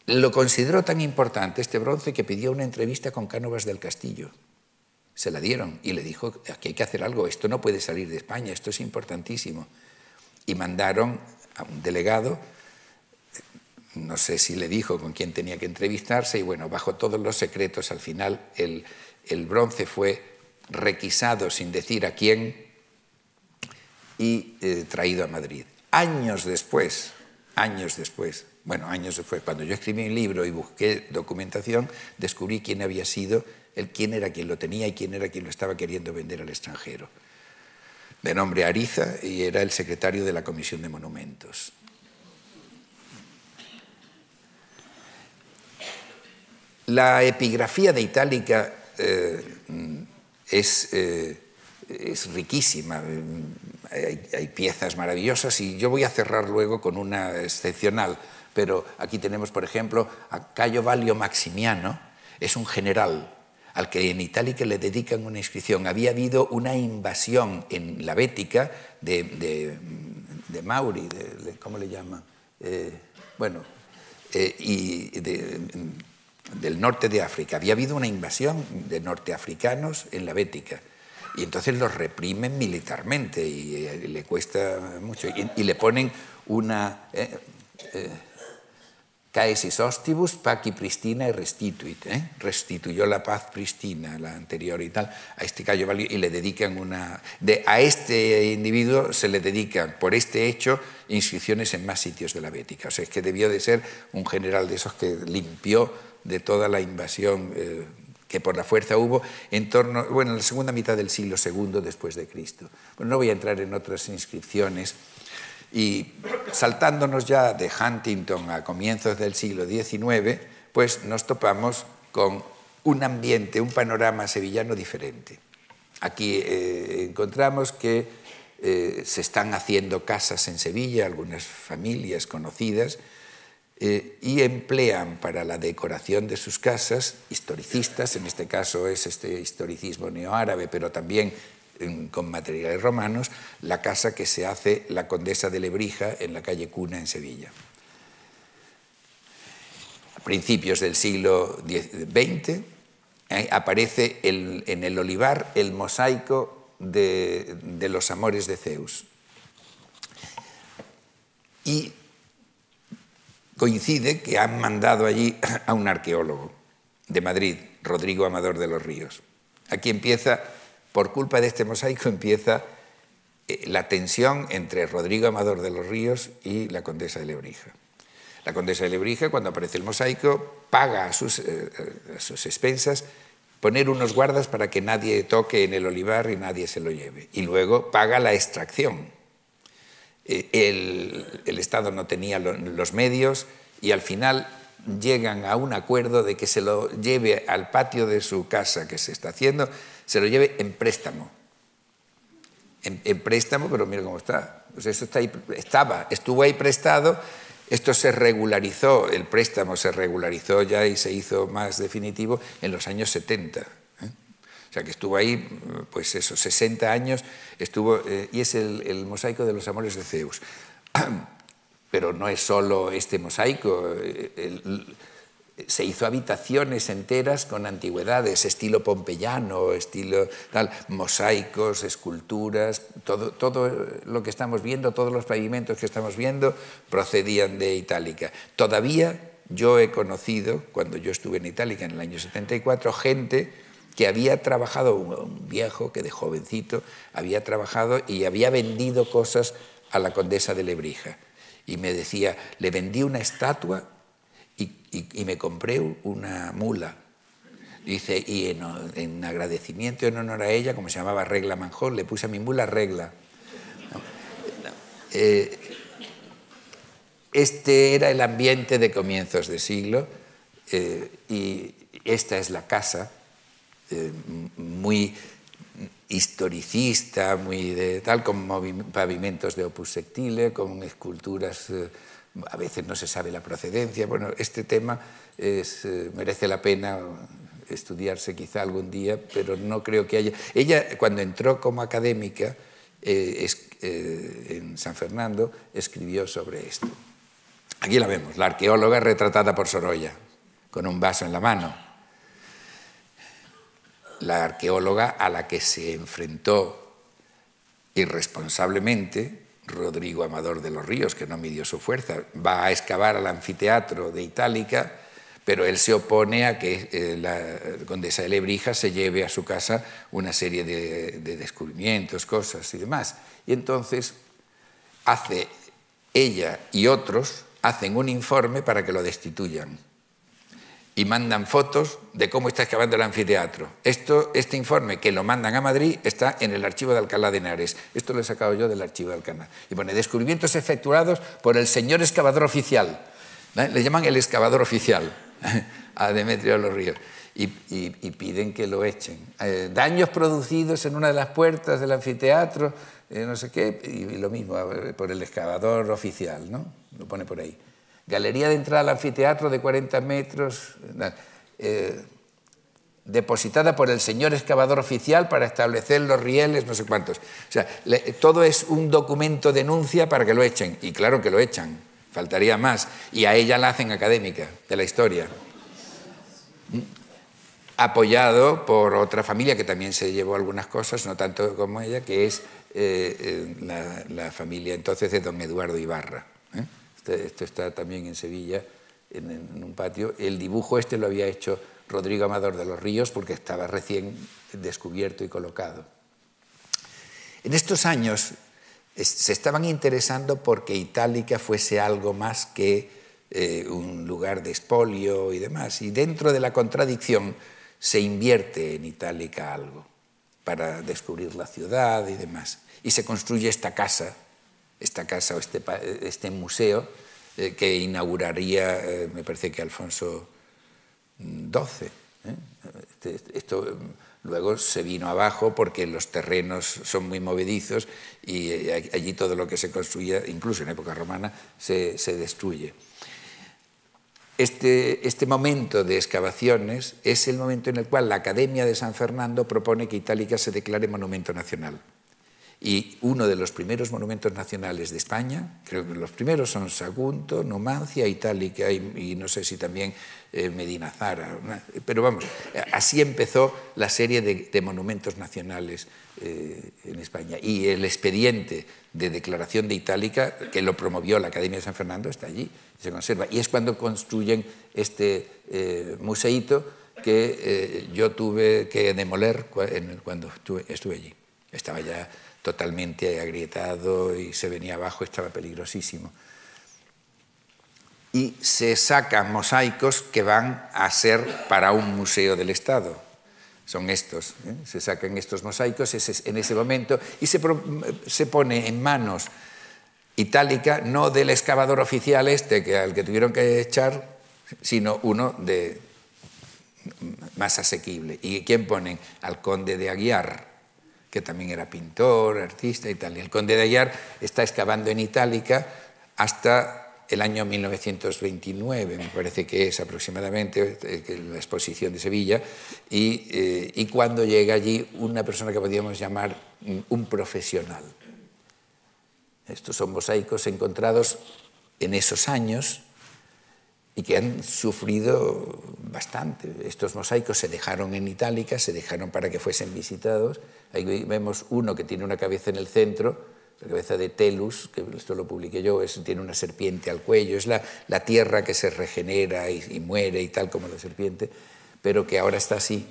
lo consideró tan importante este bronce que pidió una entrevista con Cánovas del Castillo. Se la dieron y le dijo, aquí hay que hacer algo, esto no puede salir de España, esto es importantísimo. Y mandaron a un delegado no sé si le dijo con quién tenía que entrevistarse y bueno, bajo todos los secretos al final el, bronce fue requisado sin decir a quién y eh, traído a Madrid. Años después, años después, bueno, años después, cuando yo escribí un libro y busqué documentación, descubrí quién había sido, el, quién era quien lo tenía y quién era quien lo estaba queriendo vender al extranjero. De nombre Ariza y era el secretario de la Comisión de Monumentos. La epigrafía de Itálica eh, es, eh, es, riquísima, hay, piezas maravillosas y yo voy a cerrar luego con una excepcional, pero aquí tenemos, por ejemplo, a Cayo Valio Maximiano, es un general al que en Itálica le dedican una inscripción. Había habido una invasión en la Bética de, Mauri, de, ¿cómo le llama? Eh, bueno, y de, del norte de África. Había habido una invasión de norteafricanos en la Bética y entonces los reprimen militarmente y, eh, le cuesta mucho y, le ponen una eh, eh, paqui pristina y restituit eh, restituyó la paz pristina la anterior y tal a este Cayo Valio y le dedican una a este individuo se le dedican por este hecho inscripciones en más sitios de la Bética o sea es que debió de ser un general de esos que limpió de toda la invasión eh, que por la fuerza hubo en torno, bueno, en la segunda mitad del siglo II después de Cristo. Bueno, no voy a entrar en otras inscripciones y saltándonos ya de Huntington a comienzos del siglo XIX, pues nos topamos con un ambiente, un panorama sevillano diferente. Aquí eh, encontramos que eh, se están haciendo casas en Sevilla, algunas familias conocidas, eh, y emplean para la decoración de sus casas historicistas, en este caso es este historicismo neoárabe, pero también con materiales romanos, la casa que se hace la Condesa de Lebrija en la calle Cuna en Sevilla. A principios del siglo XX eh, aparece en el olivar el mosaico de, de los amores de Zeus. Y coincide que han mandado allí a un arqueólogo de Madrid, Rodrigo Amador de los Ríos. Aquí empieza, por culpa de este mosaico, empieza eh, la tensión entre Rodrigo Amador de los Ríos y la condesa de Lebrija. La condesa de Lebrija, cuando aparece el mosaico, paga a sus, eh, sus expensas poner unos guardas para que nadie toque en el olivar y nadie se lo lleve. Y luego paga la extracción eh, el, Estado no tenía los medios y al final llegan a un acuerdo de que se lo lleve al patio de su casa que se está haciendo, se lo lleve en préstamo. En, préstamo, pero mira cómo está. Estaba, estuvo ahí prestado, esto se regularizó, el préstamo se regularizó ya y se hizo más definitivo en los años 70. ¿Eh? O sea que estuvo ahí, pues eso, 60 años, estuvo, eh, y es el, mosaico de los amores de Zeus. <clears throat> pero no es solo este mosaico. se hizo habitaciones enteras con antigüedades, estilo pompeyano, estilo tal, mosaicos, esculturas, todo, todo lo que estamos viendo, todos los pavimentos que estamos viendo procedían de Itálica. Todavía yo he conocido, cuando yo estuve en Itálica en el año 74, gente que había trabajado, un viejo que de jovencito había trabajado y había vendido cosas a la condesa de Lebrija y me decía, le vendí una estatua y, me compré una mula. Dice, y en, agradecimiento en honor a ella, como se llamaba Regla Manjón, le puse a mi mula Regla. Eh, este era el ambiente de comienzos de siglo eh, y esta es la casa, eh, muy historicista, muy de tal, con pavimentos de opus sectile, con esculturas, eh, a veces no se sabe la procedencia. Bueno, este tema es, eh, merece la pena estudiarse quizá algún día, pero no creo que haya... Ella, cuando entró como académica eh, en San Fernando, escribió sobre esto. Aquí la vemos, la arqueóloga retratada por Sorolla, con un vaso en la mano la arqueóloga a la que se enfrentó irresponsablemente Rodrigo Amador de los Ríos, que no midió su fuerza, va a excavar al anfiteatro de Itálica, pero él se opone a que eh, la condesa de Lebrija se lleve a su casa una serie de, de descubrimientos, cosas y demás. Y entonces hace ella y otros hacen un informe para que lo destituyan y mandan fotos de cómo está excavando el anfiteatro. Esto, este informe que lo mandan a Madrid está en el archivo de Alcalá de Henares. Esto lo he sacado yo del archivo de Alcalá. Y pone descubrimientos efectuados por el señor excavador oficial. Le llaman el excavador oficial <laughs> a Demetrio de los Ríos. Y, piden que lo echen. Eh, daños producidos en una de las puertas del anfiteatro, eh, no sé qué, y, lo mismo por el excavador oficial, ¿no? Lo pone por ahí. Galería de entrada al anfiteatro de 40 metros, eh, depositada por el señor excavador oficial para establecer los rieles, no sé cuántos. O sea, todo es un documento denuncia para que lo echen. Y claro que lo echan, faltaría más. Y a ella la hacen académica de la historia. Apoyado por otra familia que también se llevó algunas cosas, no tanto como ella, que es eh, eh, la, la, familia entonces de don Eduardo Ibarra. Este, esto está también en Sevilla, en, un patio. El dibujo este lo había hecho Rodrigo Amador de los Ríos porque estaba recién descubierto y colocado. En estos años se estaban interesando porque Itálica fuese algo más que eh, un lugar de espolio y demás. Y dentro de la contradicción se invierte en Itálica algo para descubrir la ciudad y demás. Y se construye esta casa esta casa o este, este museo eh, que inauguraría, eh, me parece que Alfonso XII. ¿eh? Este, esto mm, luego se vino abajo porque los terrenos son muy movedizos y allí todo lo que se construía, incluso en época romana, se, se destruye. Este, este, momento de excavaciones es el momento en el cual la Academia de San Fernando propone que Itálica se declare monumento nacional. Y uno de los primeros monumentos nacionales de España, creo que los primeros son Sagunto, Numancia, Itálica y, no sé si también eh, Medina Zara. Pero vamos, así empezó la serie de, monumentos nacionales eh, en España. Y el expediente de declaración de Itálica, que lo promovió la Academia de San Fernando, está allí, se conserva. Y es cuando construyen este eh, que eh, yo tuve que demoler cuando estuve allí. Estaba ya totalmente agrietado y se venía abajo, estaba peligrosísimo. Y se sacan mosaicos que van a ser para un museo del Estado. Son estos, ¿eh? se sacan estos mosaicos en ese momento y se, se pone en manos itálica, no del excavador oficial este que, al que tuvieron que echar sino uno de más asequible. ¿Y quién ponen? Al conde de Aguiar, que también era pintor, artista y tal. El conde de Aguiar está excavando en Itálica hasta el año 1929, me parece que es aproximadamente eh, la exposición de Sevilla, y, eh, y, cuando llega allí una persona que podríamos llamar un profesional. Estos son mosaicos encontrados en esos años y que han sufrido bastante. Estos mosaicos se dejaron en Itálica, se dejaron para que fuesen visitados. Ahí vemos uno que tiene una cabeza en el centro, la cabeza de Telus, que esto lo publiqué yo, es, tiene una serpiente al cuello, es la, la tierra que se regenera y, muere y tal como la serpiente, pero que ahora está así.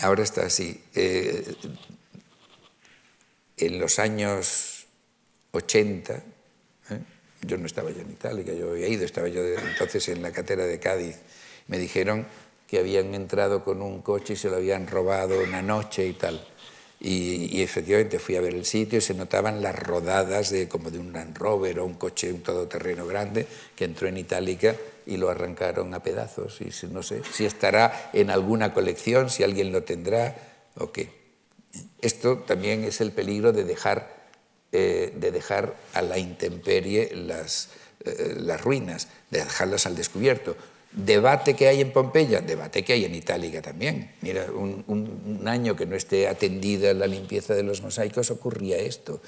Ahora está así. Eh, en los años 80, ¿eh? yo no estaba yo en Itálica, yo había ido, estaba yo entonces en la catera de Cádiz, me dijeron que habían entrado con un coche y se lo habían robado una noche y tal. Y, efectivamente fui a ver el sitio y se notaban las rodadas de, como de un Land Rover o un coche, un todoterreno grande que entró en Itálica y lo arrancaron a pedazos. Y no sé si estará en alguna colección, si alguien lo tendrá o qué. Esto también es el peligro de dejar, eh, de dejar a la intemperie las, eh, las ruinas, de dejarlas al descubierto. Debate que hay en Pompeya, debate que hay en Itálica también. Mira, un, año que no esté atendida la limpieza de los mosaicos ocurría esto.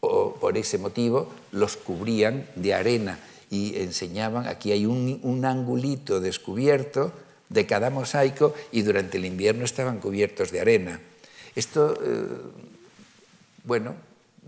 O, por ese motivo los cubrían de arena y enseñaban, aquí hay un, un angulito descubierto de cada mosaico y durante el invierno estaban cubiertos de arena. Esto, eh, bueno,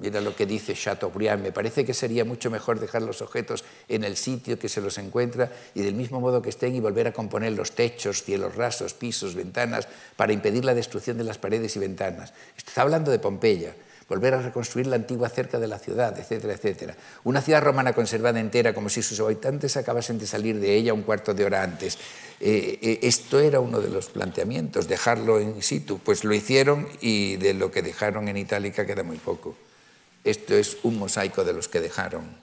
mira lo que dice Chateaubriand, me parece que sería mucho mejor dejar los objetos en el sitio que se los encuentra y del mismo modo que estén y volver a componer los techos, cielos rasos, pisos, ventanas, para impedir la destrucción de las paredes y ventanas. Está hablando de Pompeya, volver a reconstruir la antigua cerca de la ciudad, etcétera, etcétera. Una ciudad romana conservada entera como si sus habitantes acabasen de salir de ella un cuarto de hora antes. Eh, eh, esto era uno de los planteamientos, dejarlo in situ. Pues lo hicieron y de lo que dejaron en Itálica queda muy poco. Esto es un mosaico de los que dejaron.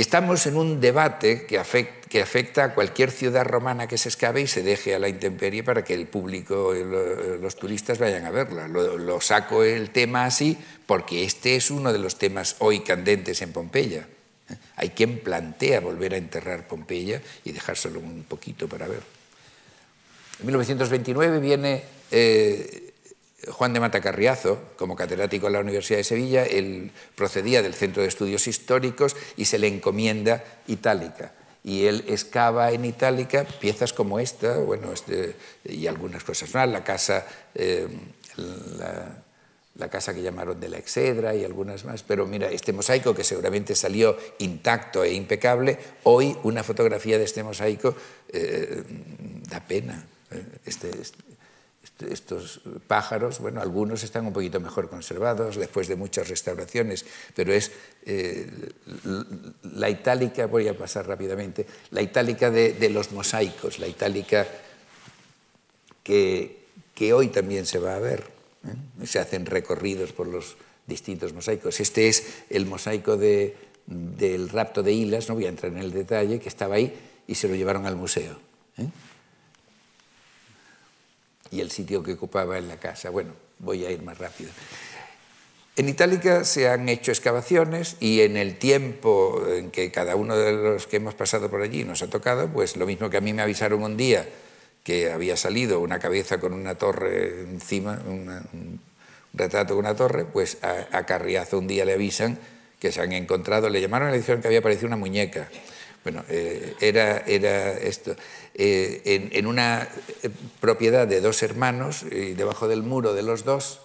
Estamos en un debate que afecta, a cualquier ciudad romana que se excave y se deje a la intemperie para que el público, los turistas vayan a verla. Lo, lo saco el tema así porque este es uno de los temas hoy candentes en Pompeya. Hay quien plantea volver a enterrar Pompeya y dejárselo un poquito para ver. En 1929 viene eh, Juan de Matacarriazo, como catedrático en la Universidad de Sevilla, él procedía del Centro de Estudios Históricos y se le encomienda Itálica. Y él excava en Itálica piezas como esta, bueno, este, y algunas cosas más, la casa, eh, la, casa que llamaron de la Excedra y algunas más. Pero mira, este mosaico que seguramente salió intacto e impecable, hoy una fotografía de este mosaico eh, da pena. Este, este, estos pájaros, bueno, algunos están un poquito mejor conservados después de muchas restauraciones, pero es eh, la itálica, voy a pasar rápidamente, la itálica de, los mosaicos, la itálica que, hoy también se va a ver. ¿eh? Se hacen recorridos por los distintos mosaicos. Este es el mosaico de, del rapto de Hilas, no voy a entrar en el detalle, que estaba ahí y se lo llevaron al museo. ¿eh? Y el sitio que ocupaba en la casa. Bueno, voy a ir más rápido. En Itálica se han hecho excavaciones y en el tiempo en que cada uno de los que hemos pasado por allí nos ha tocado, pues lo mismo que a mí me avisaron un día que había salido una cabeza con una torre encima, un retrato con una torre, pues a, a Carriazo un día le avisan que se han encontrado, le llamaron y le dijeron que había aparecido una muñeca. Bueno, eh, era, era, esto. Eh, en, una eh, propiedad de dos hermanos, y debajo del muro de los dos,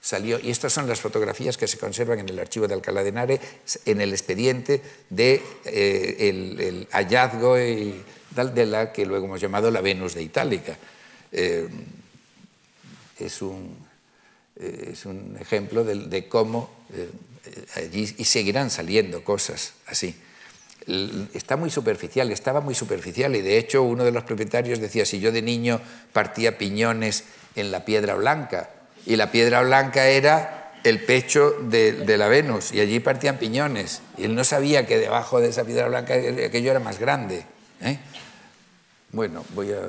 salió, y estas son las fotografías que se conservan en el archivo de Alcalá de Henares, en el expediente de eh, el, el, hallazgo y de la que luego hemos llamado la Venus de Itálica. es, un, es un ejemplo de, de cómo allí y seguirán saliendo cosas así está muy superficial, estaba muy superficial y de hecho uno de los propietarios decía, si yo de niño partía piñones en la piedra blanca y la piedra blanca era el pecho de, la Venus y allí partían piñones. Y él no sabía que debajo de esa piedra blanca aquello era más grande. ¿eh? Bueno, voy a...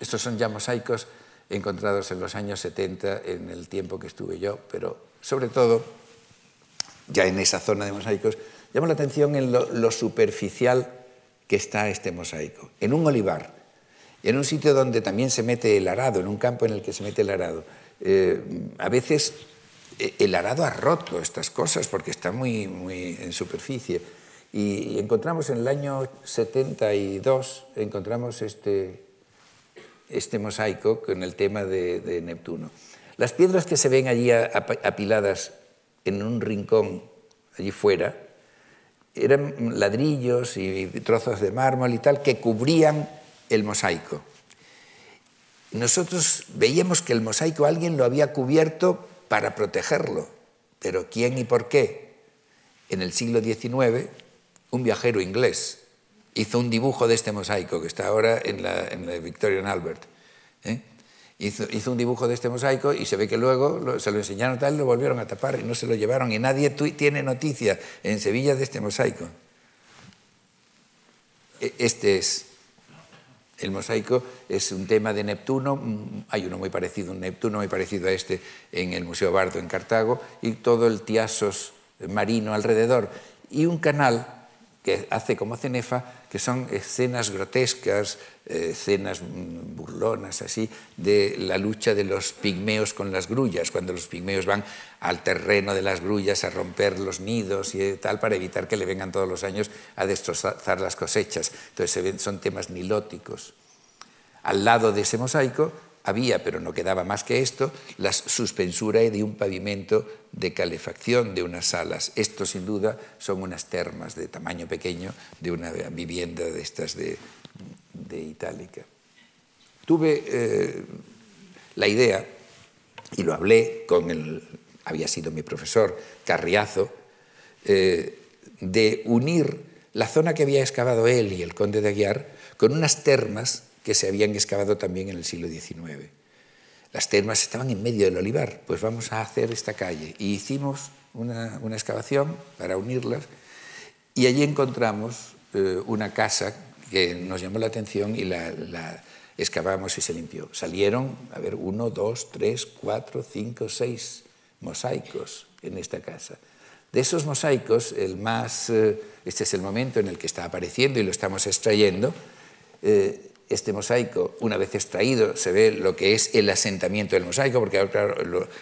estos son ya mosaicos encontrados en los años 70, en el tiempo que estuve yo, pero sobre todo, ya en esa zona de mosaicos, llama la atención en lo, superficial que está este mosaico. En un olivar, en un sitio donde también se mete el arado, en un campo en el que se mete el arado. Eh, a veces eh, el arado ha roto estas cosas porque está muy, muy en superficie. Y, encontramos en el año 72, encontramos este, este mosaico con el tema de, Neptuno. Las piedras que se ven allí apiladas en un rincón allí fuera eran ladrillos y trozos de mármol y tal que cubrían el mosaico. Nosotros veíamos que el mosaico alguien lo había cubierto para protegerlo. Pero ¿quién y por qué? En el siglo XIX, un viajero inglés hizo un dibujo de este mosaico que está ahora en la, en la Victorian Albert. ¿eh? Hizo, un dibujo de este mosaico y se ve que luego se lo enseñaron tal, lo volvieron a tapar y no se lo llevaron. Y nadie tiene noticia en Sevilla de este mosaico. E, este es el mosaico es un tema de Neptuno, mm, hay uno muy parecido, un Neptuno muy parecido a este en el Museo Bardo en Cartago, y todo el tiasos marino alrededor, y un canal que hace como cenefa, que son escenas grotescas, eh, escenas mm, burlonas, así, de la lucha de los pigmeos con las grullas, cuando los pigmeos van al terreno de las grullas a romper los nidos y tal, para evitar que le vengan todos los años a destrozar las cosechas. Entonces son temas nilóticos. Al lado de ese mosaico había, pero no quedaba más que esto, la suspensura de un pavimento de calefacción de unas salas. Esto, sin duda, son unas termas de tamaño pequeño de una vivienda de estas de, Itálica. Tuve eh, la idea, y lo hablé con el, había sido mi profesor, Carriazo, eh, de unir la zona que había excavado él y el conde de Aguiar con unas termas que se habían excavado también en el siglo XIX. Las termas estaban en medio del olivar, pues vamos a hacer esta calle. Y hicimos una, excavación para unirlas y allí encontramos eh, una casa que nos llamó la atención y la, la, excavamos y se limpió. Salieron, a ver, uno, dos, tres, cuatro, cinco, seis mosaicos en esta casa. De esos mosaicos, el más, eh, este es el momento en el que está apareciendo y lo estamos extrayendo, eh, este mosaico, una vez extraído, se ve lo que es el asentamiento del mosaico, porque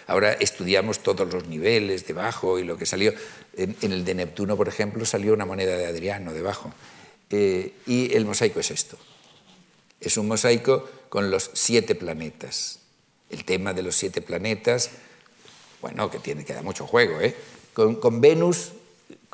ahora, estudiamos todos los niveles debajo y lo que salió. En, el de Neptuno, por ejemplo, salió una moneda de Adriano debajo. Eh, y el mosaico es esto. Es un mosaico con los siete planetas. El tema de los siete planetas, bueno, que, tiene, que da mucho juego, ¿eh? con Venus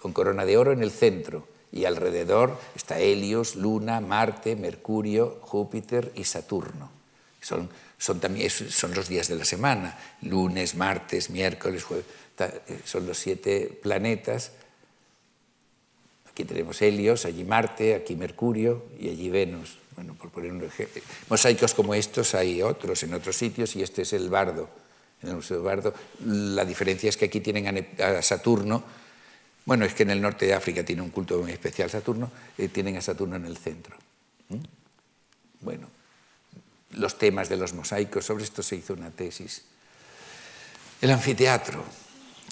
con corona de oro en el centro y alrededor está Helios, Luna, Marte, Mercurio, Júpiter y Saturno. Son, son, también, son los días de la semana, lunes, martes, miércoles, jueves, eh, son los siete planetas. Aquí tenemos Helios, allí Marte, aquí Mercurio y allí Venus. Bueno, por poner un ejemplo. Mosaicos como estos hay otros en otros sitios y este es el Bardo, en el Museo Bardo. La diferencia es que aquí tienen a Saturno bueno, es que en el norte de África tiene un culto muy especial Saturno, eh, tienen a Saturno en el centro. Bueno, los temas de los mosaicos, sobre esto se hizo una tesis. El anfiteatro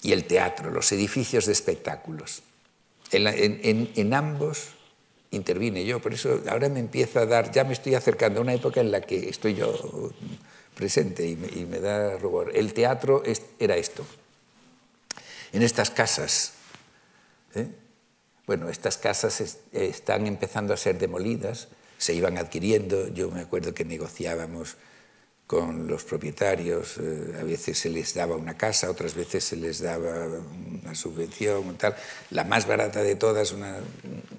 y el teatro, los edificios de espectáculos. En, ambos intervine yo, por eso ahora me empieza a dar, ya me estoy acercando a una época en la que estoy yo presente y me, da rubor. El teatro era esto. En estas casas ¿eh? Bueno, estas casas están empezando a ser demolidas, se iban adquiriendo, yo me acuerdo que negociábamos con los propietarios, eh, a veces se les daba una casa, otras veces se les daba una subvención, tal. La más barata de todas una,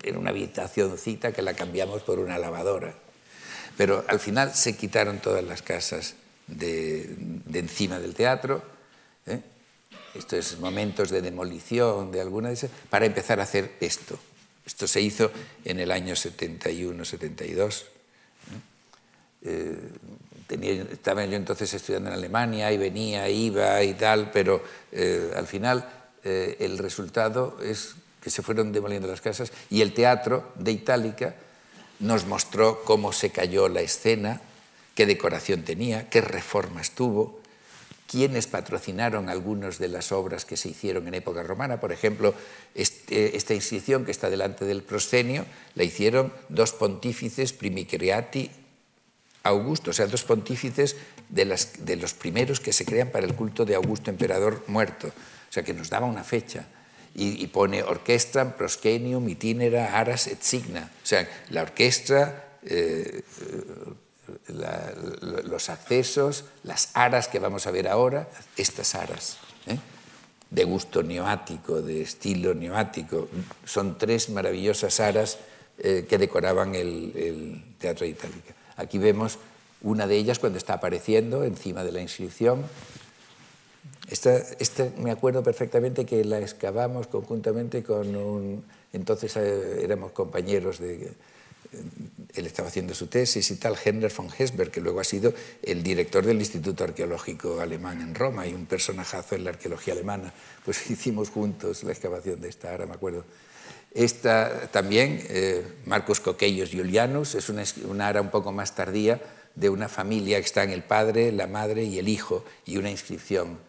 era una habitacióncita que la cambiamos por una lavadora. Pero al final se quitaron todas las casas de, encima del teatro, ¿eh? Estos momentos de demolición de alguna de esas, para empezar a hacer esto. Esto se hizo en el año 71, 72. Eh, tenía, estaba yo entonces estudiando en Alemania y venía, iba y tal, pero eh, al final eh, el resultado es que se fueron demoliendo las casas y el teatro de Itálica nos mostró cómo se cayó la escena, qué decoración tenía, qué reformas tuvo, quiénes patrocinaron algunas de las obras que se hicieron en época romana. Por ejemplo, este, esta inscripción que está delante del proscenio la hicieron dos pontífices primicreati Augusto, o sea, dos pontífices de, las, de los primeros que se crean para el culto de Augusto, emperador muerto. O sea, que nos daba una fecha. Y, pone orquestra, proscenium, itinera, aras et signa. O sea, la orquesta, eh, los accesos, las aras que vamos a ver ahora, estas aras. ¿eh? de gusto neoático, de estilo neoático. Son tres maravillosas aras eh, que decoraban el, el Teatro de Itálica. Aquí vemos una de ellas cuando está apareciendo encima de la inscripción. Esta, me acuerdo perfectamente que la excavamos conjuntamente con un... Entonces eh, éramos compañeros de... Él estaba haciendo su tesis y tal, Henner von Hesberg, que luego ha sido el director del Instituto Arqueológico Alemán en Roma y un personajazo en la arqueología alemana. Pues <laughs> hicimos juntos la excavación de esta ara, me acuerdo. Esta también, eh, Marcos Coquellos Julianus, es una, una, ara un poco más tardía de una familia que está en el padre, la madre y el hijo, y una inscripción.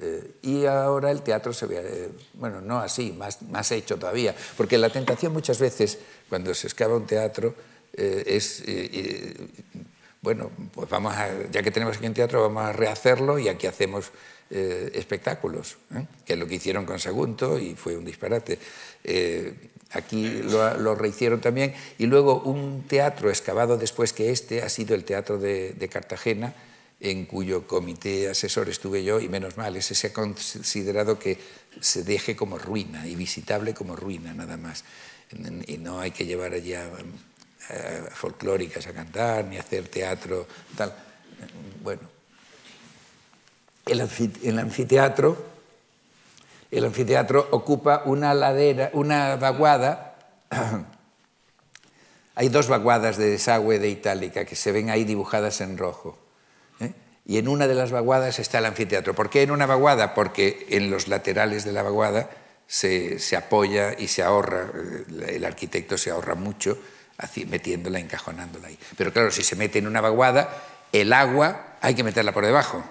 Eh, y ahora el teatro se ve, eh, bueno, no así, más, más hecho todavía, porque la tentación muchas veces, cuando se excava un teatro, es, bueno, pues vamos a, ya que tenemos aquí un teatro, vamos a rehacerlo y aquí hacemos espectáculos, que es lo que hicieron con Sagunto y fue un disparate. Aquí lo, rehicieron también. Y luego un teatro excavado después que este ha sido el Teatro de, Cartagena, en cuyo comité asesor estuve yo, y menos mal, ese se ha considerado que se deje como ruina y visitable como ruina nada más. Y no hay que llevar allá folclóricas a cantar, ni hacer teatro, tal. Bueno, el anfiteatro el anfiteatro ocupa una ladera, una vaguada. <clears throat> Hay dos vaguadas de desagüe de Itálica que se ven ahí dibujadas en rojo. Y en una de las vaguadas está el anfiteatro. ¿Por qué en una vaguada? Porque en los laterales de la vaguada se, apoya y se ahorra, eh, el arquitecto se ahorra mucho metiéndola, encajonándola ahí. Pero claro, si se mete en una vaguada, el agua hay que meterla por debajo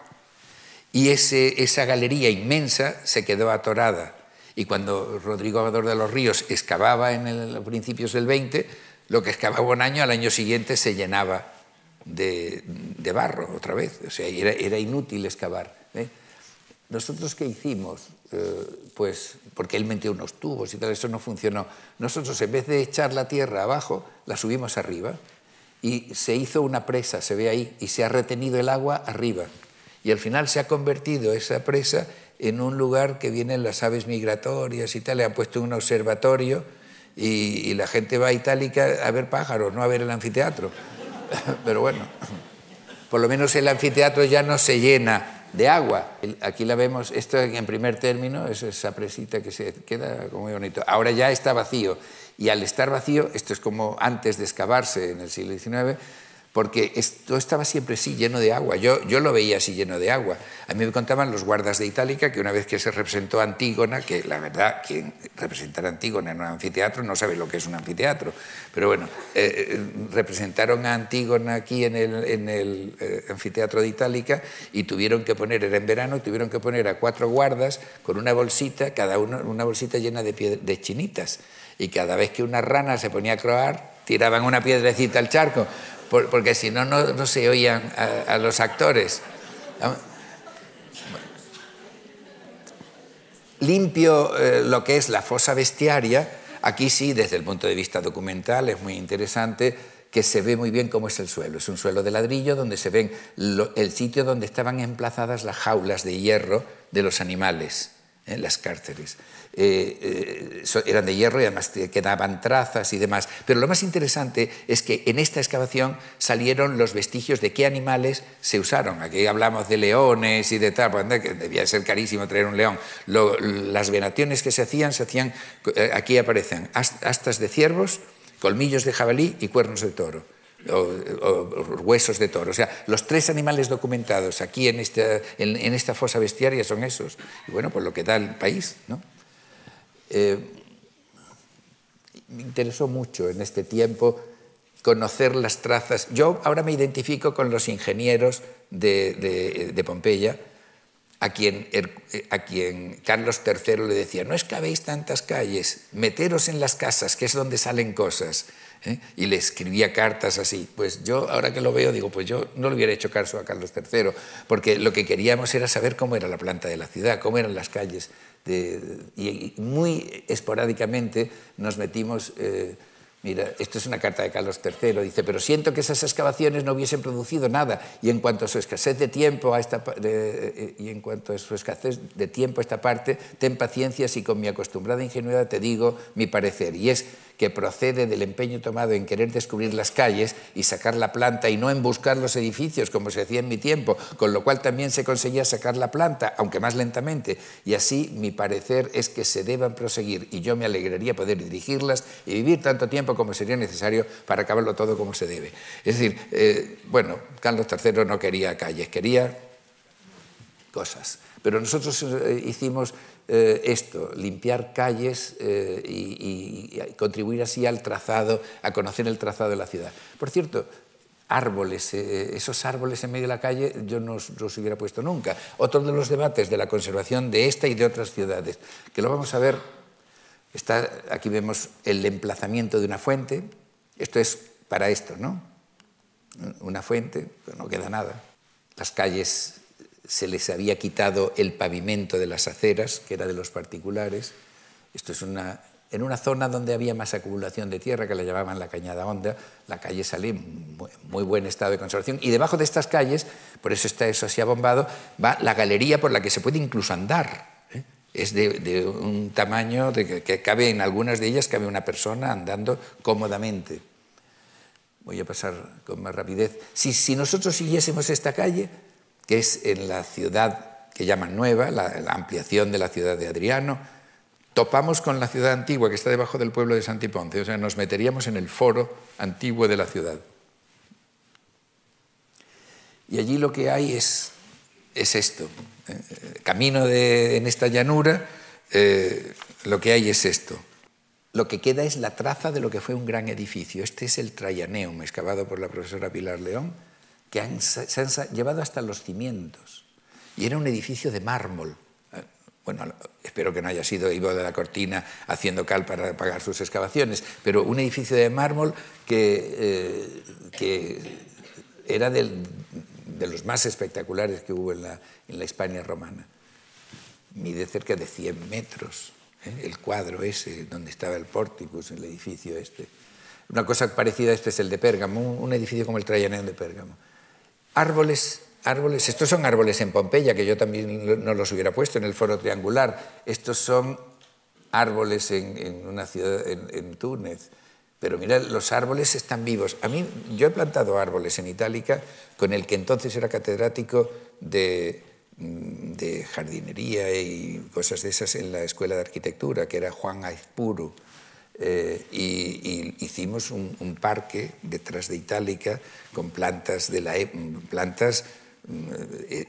y ese, esa galería inmensa se quedó atorada. Y cuando Rodrigo Amador de los Ríos excavaba en los principios del 20, lo que excavaba un año, al año siguiente se llenaba de, barro otra vez. O sea, era, inútil excavar. ¿eh? ¿Nosotros qué hicimos? Eh, pues porque él metió unos tubos y tal, eso no funcionó. Nosotros en vez de echar la tierra abajo, la subimos arriba y se hizo una presa, se ve ahí, y se ha retenido el agua arriba y al final se ha convertido esa presa en un lugar que vienen las aves migratorias y tal, le han puesto un observatorio y, la gente va a Itálica a ver pájaros, no a ver el anfiteatro. <laughs> Pero bueno, por lo menos el anfiteatro ya no se llena de agua. Aquí la vemos, esto en primer término, es esa presita que se queda muy bonito. Ahora ya está vacío y al estar vacío, esto es como antes de excavarse en el siglo XIX, porque esto estaba siempre así, lleno de agua. Yo, yo lo veía así, lleno de agua. A mí me contaban los guardas de Itálica que una vez que se representó Antígona, que la verdad, quien representara Antígona en un anfiteatro no sabe lo que es un anfiteatro, pero bueno, eh, eh, representaron a Antígona aquí en el, en el eh, anfiteatro de Itálica y tuvieron que poner, era en verano, tuvieron que poner a cuatro guardas con una bolsita, cada uno una bolsita llena de, de chinitas. Y cada vez que una rana se ponía a croar, tiraban una piedrecita al charco porque si no, no se oían a, los actores. Limpio eh, lo que es la fosa bestiaria, aquí sí, desde el punto de vista documental, es muy interesante que se ve muy bien cómo es el suelo. Es un suelo de ladrillo donde se ven el sitio donde estaban emplazadas las jaulas de hierro de los animales, ¿eh? las cárceles. Eh, eh, eran de hierro y además quedaban trazas y demás. Pero lo más interesante es que en esta excavación salieron los vestigios de qué animales se usaron. Aquí hablamos de leones y de tal, pues, que debía ser carísimo traer un león. las venaciones que se hacían, se hacían, eh, aquí aparecen astas de ciervos, colmillos de jabalí y cuernos de toro. O, huesos de toro. O sea, los tres animales documentados aquí en esta, en, esta fosa bestiaria son esos. Y bueno, pues lo que da el país. ¿no? Eh, me interesó mucho en este tiempo conocer las trazas. Yo ahora me identifico con los ingenieros de, Pompeya, a quien, quien, Carlos III le decía, no habéis tantas calles, meteros en las casas, que es donde salen cosas. ¿Eh? y le escribía cartas así. Pues yo, ahora que lo veo, digo, pues yo no le hubiera hecho caso a Carlos III, porque lo que queríamos era saber cómo era la planta de la ciudad, cómo eran las calles. y muy esporádicamente nos metimos... Eh, Mira, esto es una carta de Carlos III, dice, pero siento que esas excavaciones no hubiesen producido nada y en cuanto a su escasez de tiempo a esta, y en cuanto a su escasez de tiempo a esta parte, ten paciencia si con mi acostumbrada ingenuidad te digo mi parecer y es que procede del empeño tomado en querer descubrir las calles y sacar la planta y no en buscar los edificios como se hacía en mi tiempo, con lo cual también se conseguía sacar la planta, aunque más lentamente. Y así mi parecer es que se deban proseguir y yo me alegraría poder dirigirlas y vivir tanto tiempo como sería necesario para acabarlo todo como se debe. Es decir, eh, bueno, Carlos III no quería calles, quería cosas. Pero nosotros eh, hicimos eh, esto, limpiar calles eh, y, contribuir así al trazado, a conocer el trazado de la ciudad. Por cierto, árboles, eh, esos árboles en medio de la calle yo no los hubiera puesto nunca. Otro de los debates de la conservación de esta y de otras ciudades, que lo vamos a ver, está, aquí vemos el emplazamiento de una fuente, esto es para esto, ¿no? Una fuente, no queda nada. Las calles se les había quitado el pavimento de las aceras, que era de los particulares. Esto es una, en una zona donde había más acumulación de tierra, que la llamaban la Cañada Honda, la calle en muy, buen estado de conservación. Y debajo de estas calles, por eso está eso así abombado, va la galería por la que se puede incluso andar. ¿eh? Es de, un tamaño de que, cabe en algunas de ellas, cabe una persona andando cómodamente. Voy a pasar con más rapidez. Si, si nosotros siguiésemos esta calle, que es en la ciudad que llaman nueva, la, ampliación de la ciudad de Adriano. Topamos con la ciudad antigua que está debajo del pueblo de Santiponce, o sea, nos meteríamos en el foro antiguo de la ciudad. Y allí lo que hay es, es esto. Eh, camino de, en esta llanura, eh, lo que hay es esto. Lo que queda es la traza de lo que fue un gran edificio. Este es el Traianeum, excavado por la profesora Pilar León que se han llevado hasta los cimientos. Y era un edificio de mármol. Eh, bueno, espero que no haya sido Ivo de la Cortina haciendo cal para pagar sus excavaciones, pero un edificio de mármol que, eh, que era de los más espectaculares que hubo en la, en la Hispania romana. Mide cerca de 100 metros, ¿eh? el cuadro ese donde estaba el pórticus, el edificio este. Una cosa parecida a este es el de Pérgamo, un edificio como el Trajaneo de Pérgamo. Árboles, árboles, estos son árboles en Pompeya, que yo también no los hubiera puesto en el foro triangular. Estos son árboles en, una ciudad, en, Túnez. Pero mira, los árboles están vivos. A mí, yo he plantado árboles en Itálica con el que entonces era catedrático de, de jardinería y cosas de esas en la Escuela de Arquitectura, que era Juan Aizpuru. Eh, y, hicimos un, parque detrás de Itálica con plantas, de la, e, plantas mm,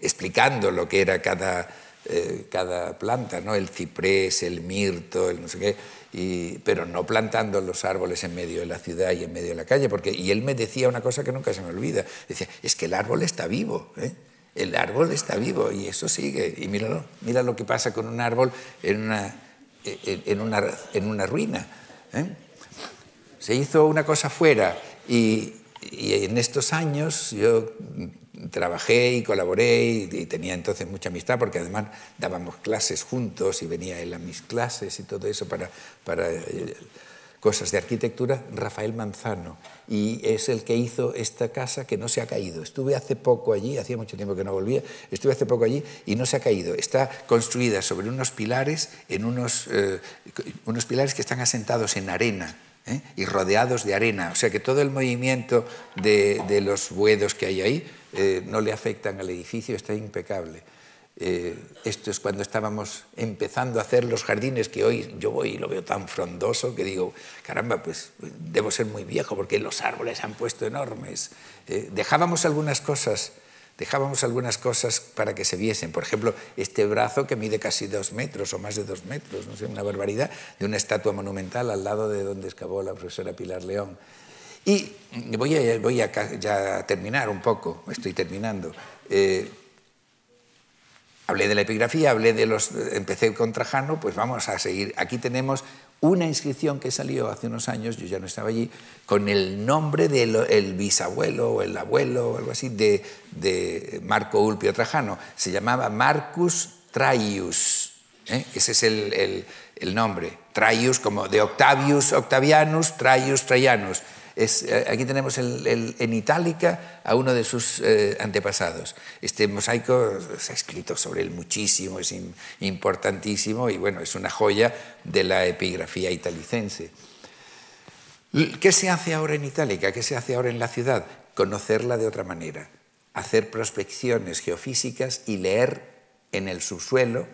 explicando lo que era cada, eh, cada planta, ¿no? el ciprés, el mirto, el no sé qué, y, pero no plantando los árboles en medio de la ciudad y en medio de la calle, porque, y él me decía una cosa que nunca se me olvida, decía, es que el árbol está vivo, ¿eh? el árbol está vivo y eso sigue, y míralo, mira lo que pasa con un árbol en una, en una, en una ruina ¿eh? Se hizo una cosa fuera y, en estos años yo trabajé y colaboré y, tenía entonces mucha amistad porque además dábamos clases juntos y venía él a mis clases y todo eso para, eh, cosas de arquitectura, Rafael Manzano, y es el que hizo esta casa que no se ha caído. Estuve hace poco allí, hacía mucho tiempo que no volvía, estuve hace poco allí y no se ha caído. Está construida sobre unos pilares, en unos, eh, unos pilares que están asentados en arena. ¿eh? y rodeados de arena, o sea que todo el movimiento de, los buedos que hay ahí eh, no le afectan al edificio, está impecable. Eh, esto es cuando estábamos empezando a hacer los jardines que hoy yo voy y lo veo tan frondoso que digo, caramba, pues debo ser muy viejo porque los árboles han puesto enormes. Eh, dejábamos algunas cosas, dejábamos algunas cosas para que se viesen. Por ejemplo, este brazo que mide casi dos metros o más de dos metros, no sé, una barbaridad, de una estatua monumental al lado de donde excavó la profesora Pilar León. Y voy a, voy a ya terminar un poco, estoy terminando. Eh, hablé de la epigrafía, hablé de los, empecé con Trajano, pues vamos a seguir. Aquí tenemos una inscripción que salió hace unos años, yo ya no estaba allí, con el nombre del bisabuelo o el abuelo o algo así de, de Marco Ulpio Trajano. Se llamaba Marcus Traius. ¿eh? Ese es el, el, el nombre. Traius como de Octavius Octavianus, Traius Traianus. Eh, aquí tenemos en itálica a uno de sus eh, antepasados. Este mosaico se ha escrito sobre él muchísimo, es importantísimo y bueno, es una joya de la epigrafía italicense. ¿Qué se hace ahora en itálica? ¿Qué se hace ahora en la ciudad? Conocerla de otra manera, hacer prospecciones geofísicas y leer en el subsuelo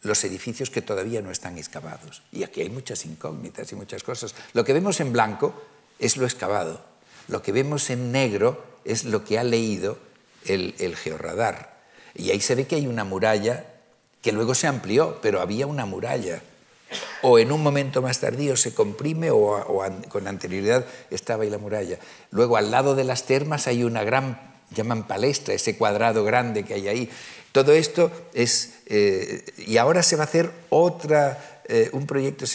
los edificios que todavía no están excavados. Y aquí hay muchas incógnitas y muchas cosas. Lo que vemos en blanco es lo excavado. Lo que vemos en negro es lo que ha leído el, georradar. Y ahí se ve que hay una muralla que luego se amplió, pero había una muralla. O en un momento más tardío se comprime o, con anterioridad estaba ahí la muralla. Luego al lado de las termas hay una gran, llaman palestra, ese cuadrado grande que hay ahí. Todo esto es... Eh, y ahora se va a hacer otra eh, un proyecto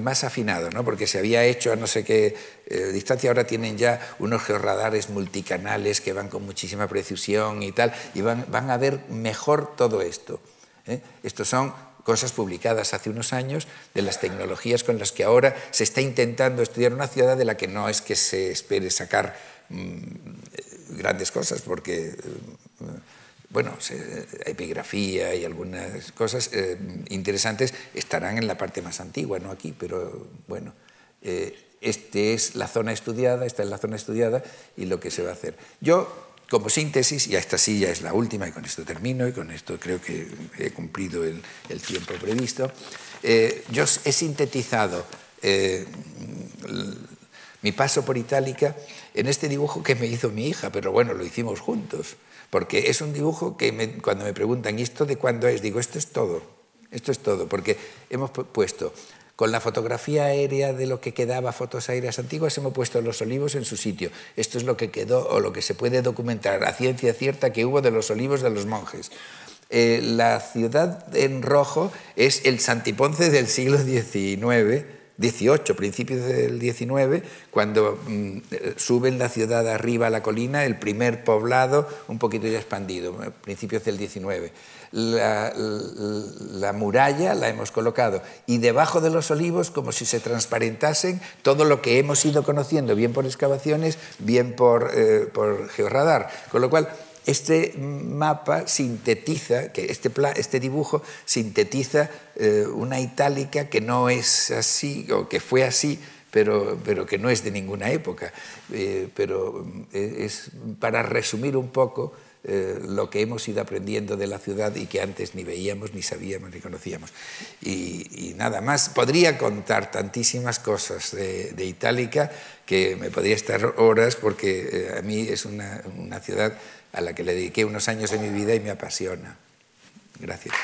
más afinado, ¿no? porque se había hecho a no sé qué eh, distancia, ahora tienen ya unos georradares multicanales que van con muchísima precisión y tal, y van, a ver mejor todo esto. ¿eh? Estos son cosas publicadas hace unos años de las tecnologías con las que ahora se está intentando estudiar una ciudad de la que no es que se espere sacar mm, grandes cosas, porque bueno, epigrafía y algunas cosas eh, interesantes estarán en la parte más antigua, no aquí, pero bueno, eh, esta es la zona estudiada, esta es la zona estudiada y lo que se va a hacer. Yo, como síntesis, y esta sí ya es la última y con esto termino y con esto creo que he cumplido el, tiempo previsto, eh, yo he sintetizado mi paso por Itálica en este dibujo que me hizo mi hija, pero bueno, lo hicimos juntos porque es un dibujo que cuando me preguntan, ¿y esto de cuándo es? Digo, esto es todo, esto es todo, porque hemos puesto con la fotografía aérea de lo que quedaba, fotos aéreas antiguas, hemos puesto los olivos en su sitio. Esto es lo que quedó o lo que se puede documentar a ciencia cierta que hubo de los olivos de los monjes. Eh, la ciudad en rojo es el Santiponce del siglo XIX, 18, principios del 19, cuando mm, suben la ciudad arriba a la colina, el primer poblado un poquito ya expandido, principios del 19. La, la, muralla la hemos colocado y debajo de los olivos, como si se transparentasen todo lo que hemos ido conociendo, bien por excavaciones, bien por, eh, por georradar. Con lo cual, este mapa sintetiza, que este, este dibujo sintetiza eh, una itálica que no es así, o que fue así, pero, pero que no es de ninguna época. Eh, pero eh, es para resumir un poco lo que hemos ido aprendiendo de la ciudad y que antes ni veíamos, ni sabíamos, ni conocíamos. Y, nada más, podría contar tantísimas cosas de, de, Itálica que me podría estar horas porque a mí es una, una ciudad a la que le dediqué unos años de mi vida y me apasiona. Gracias.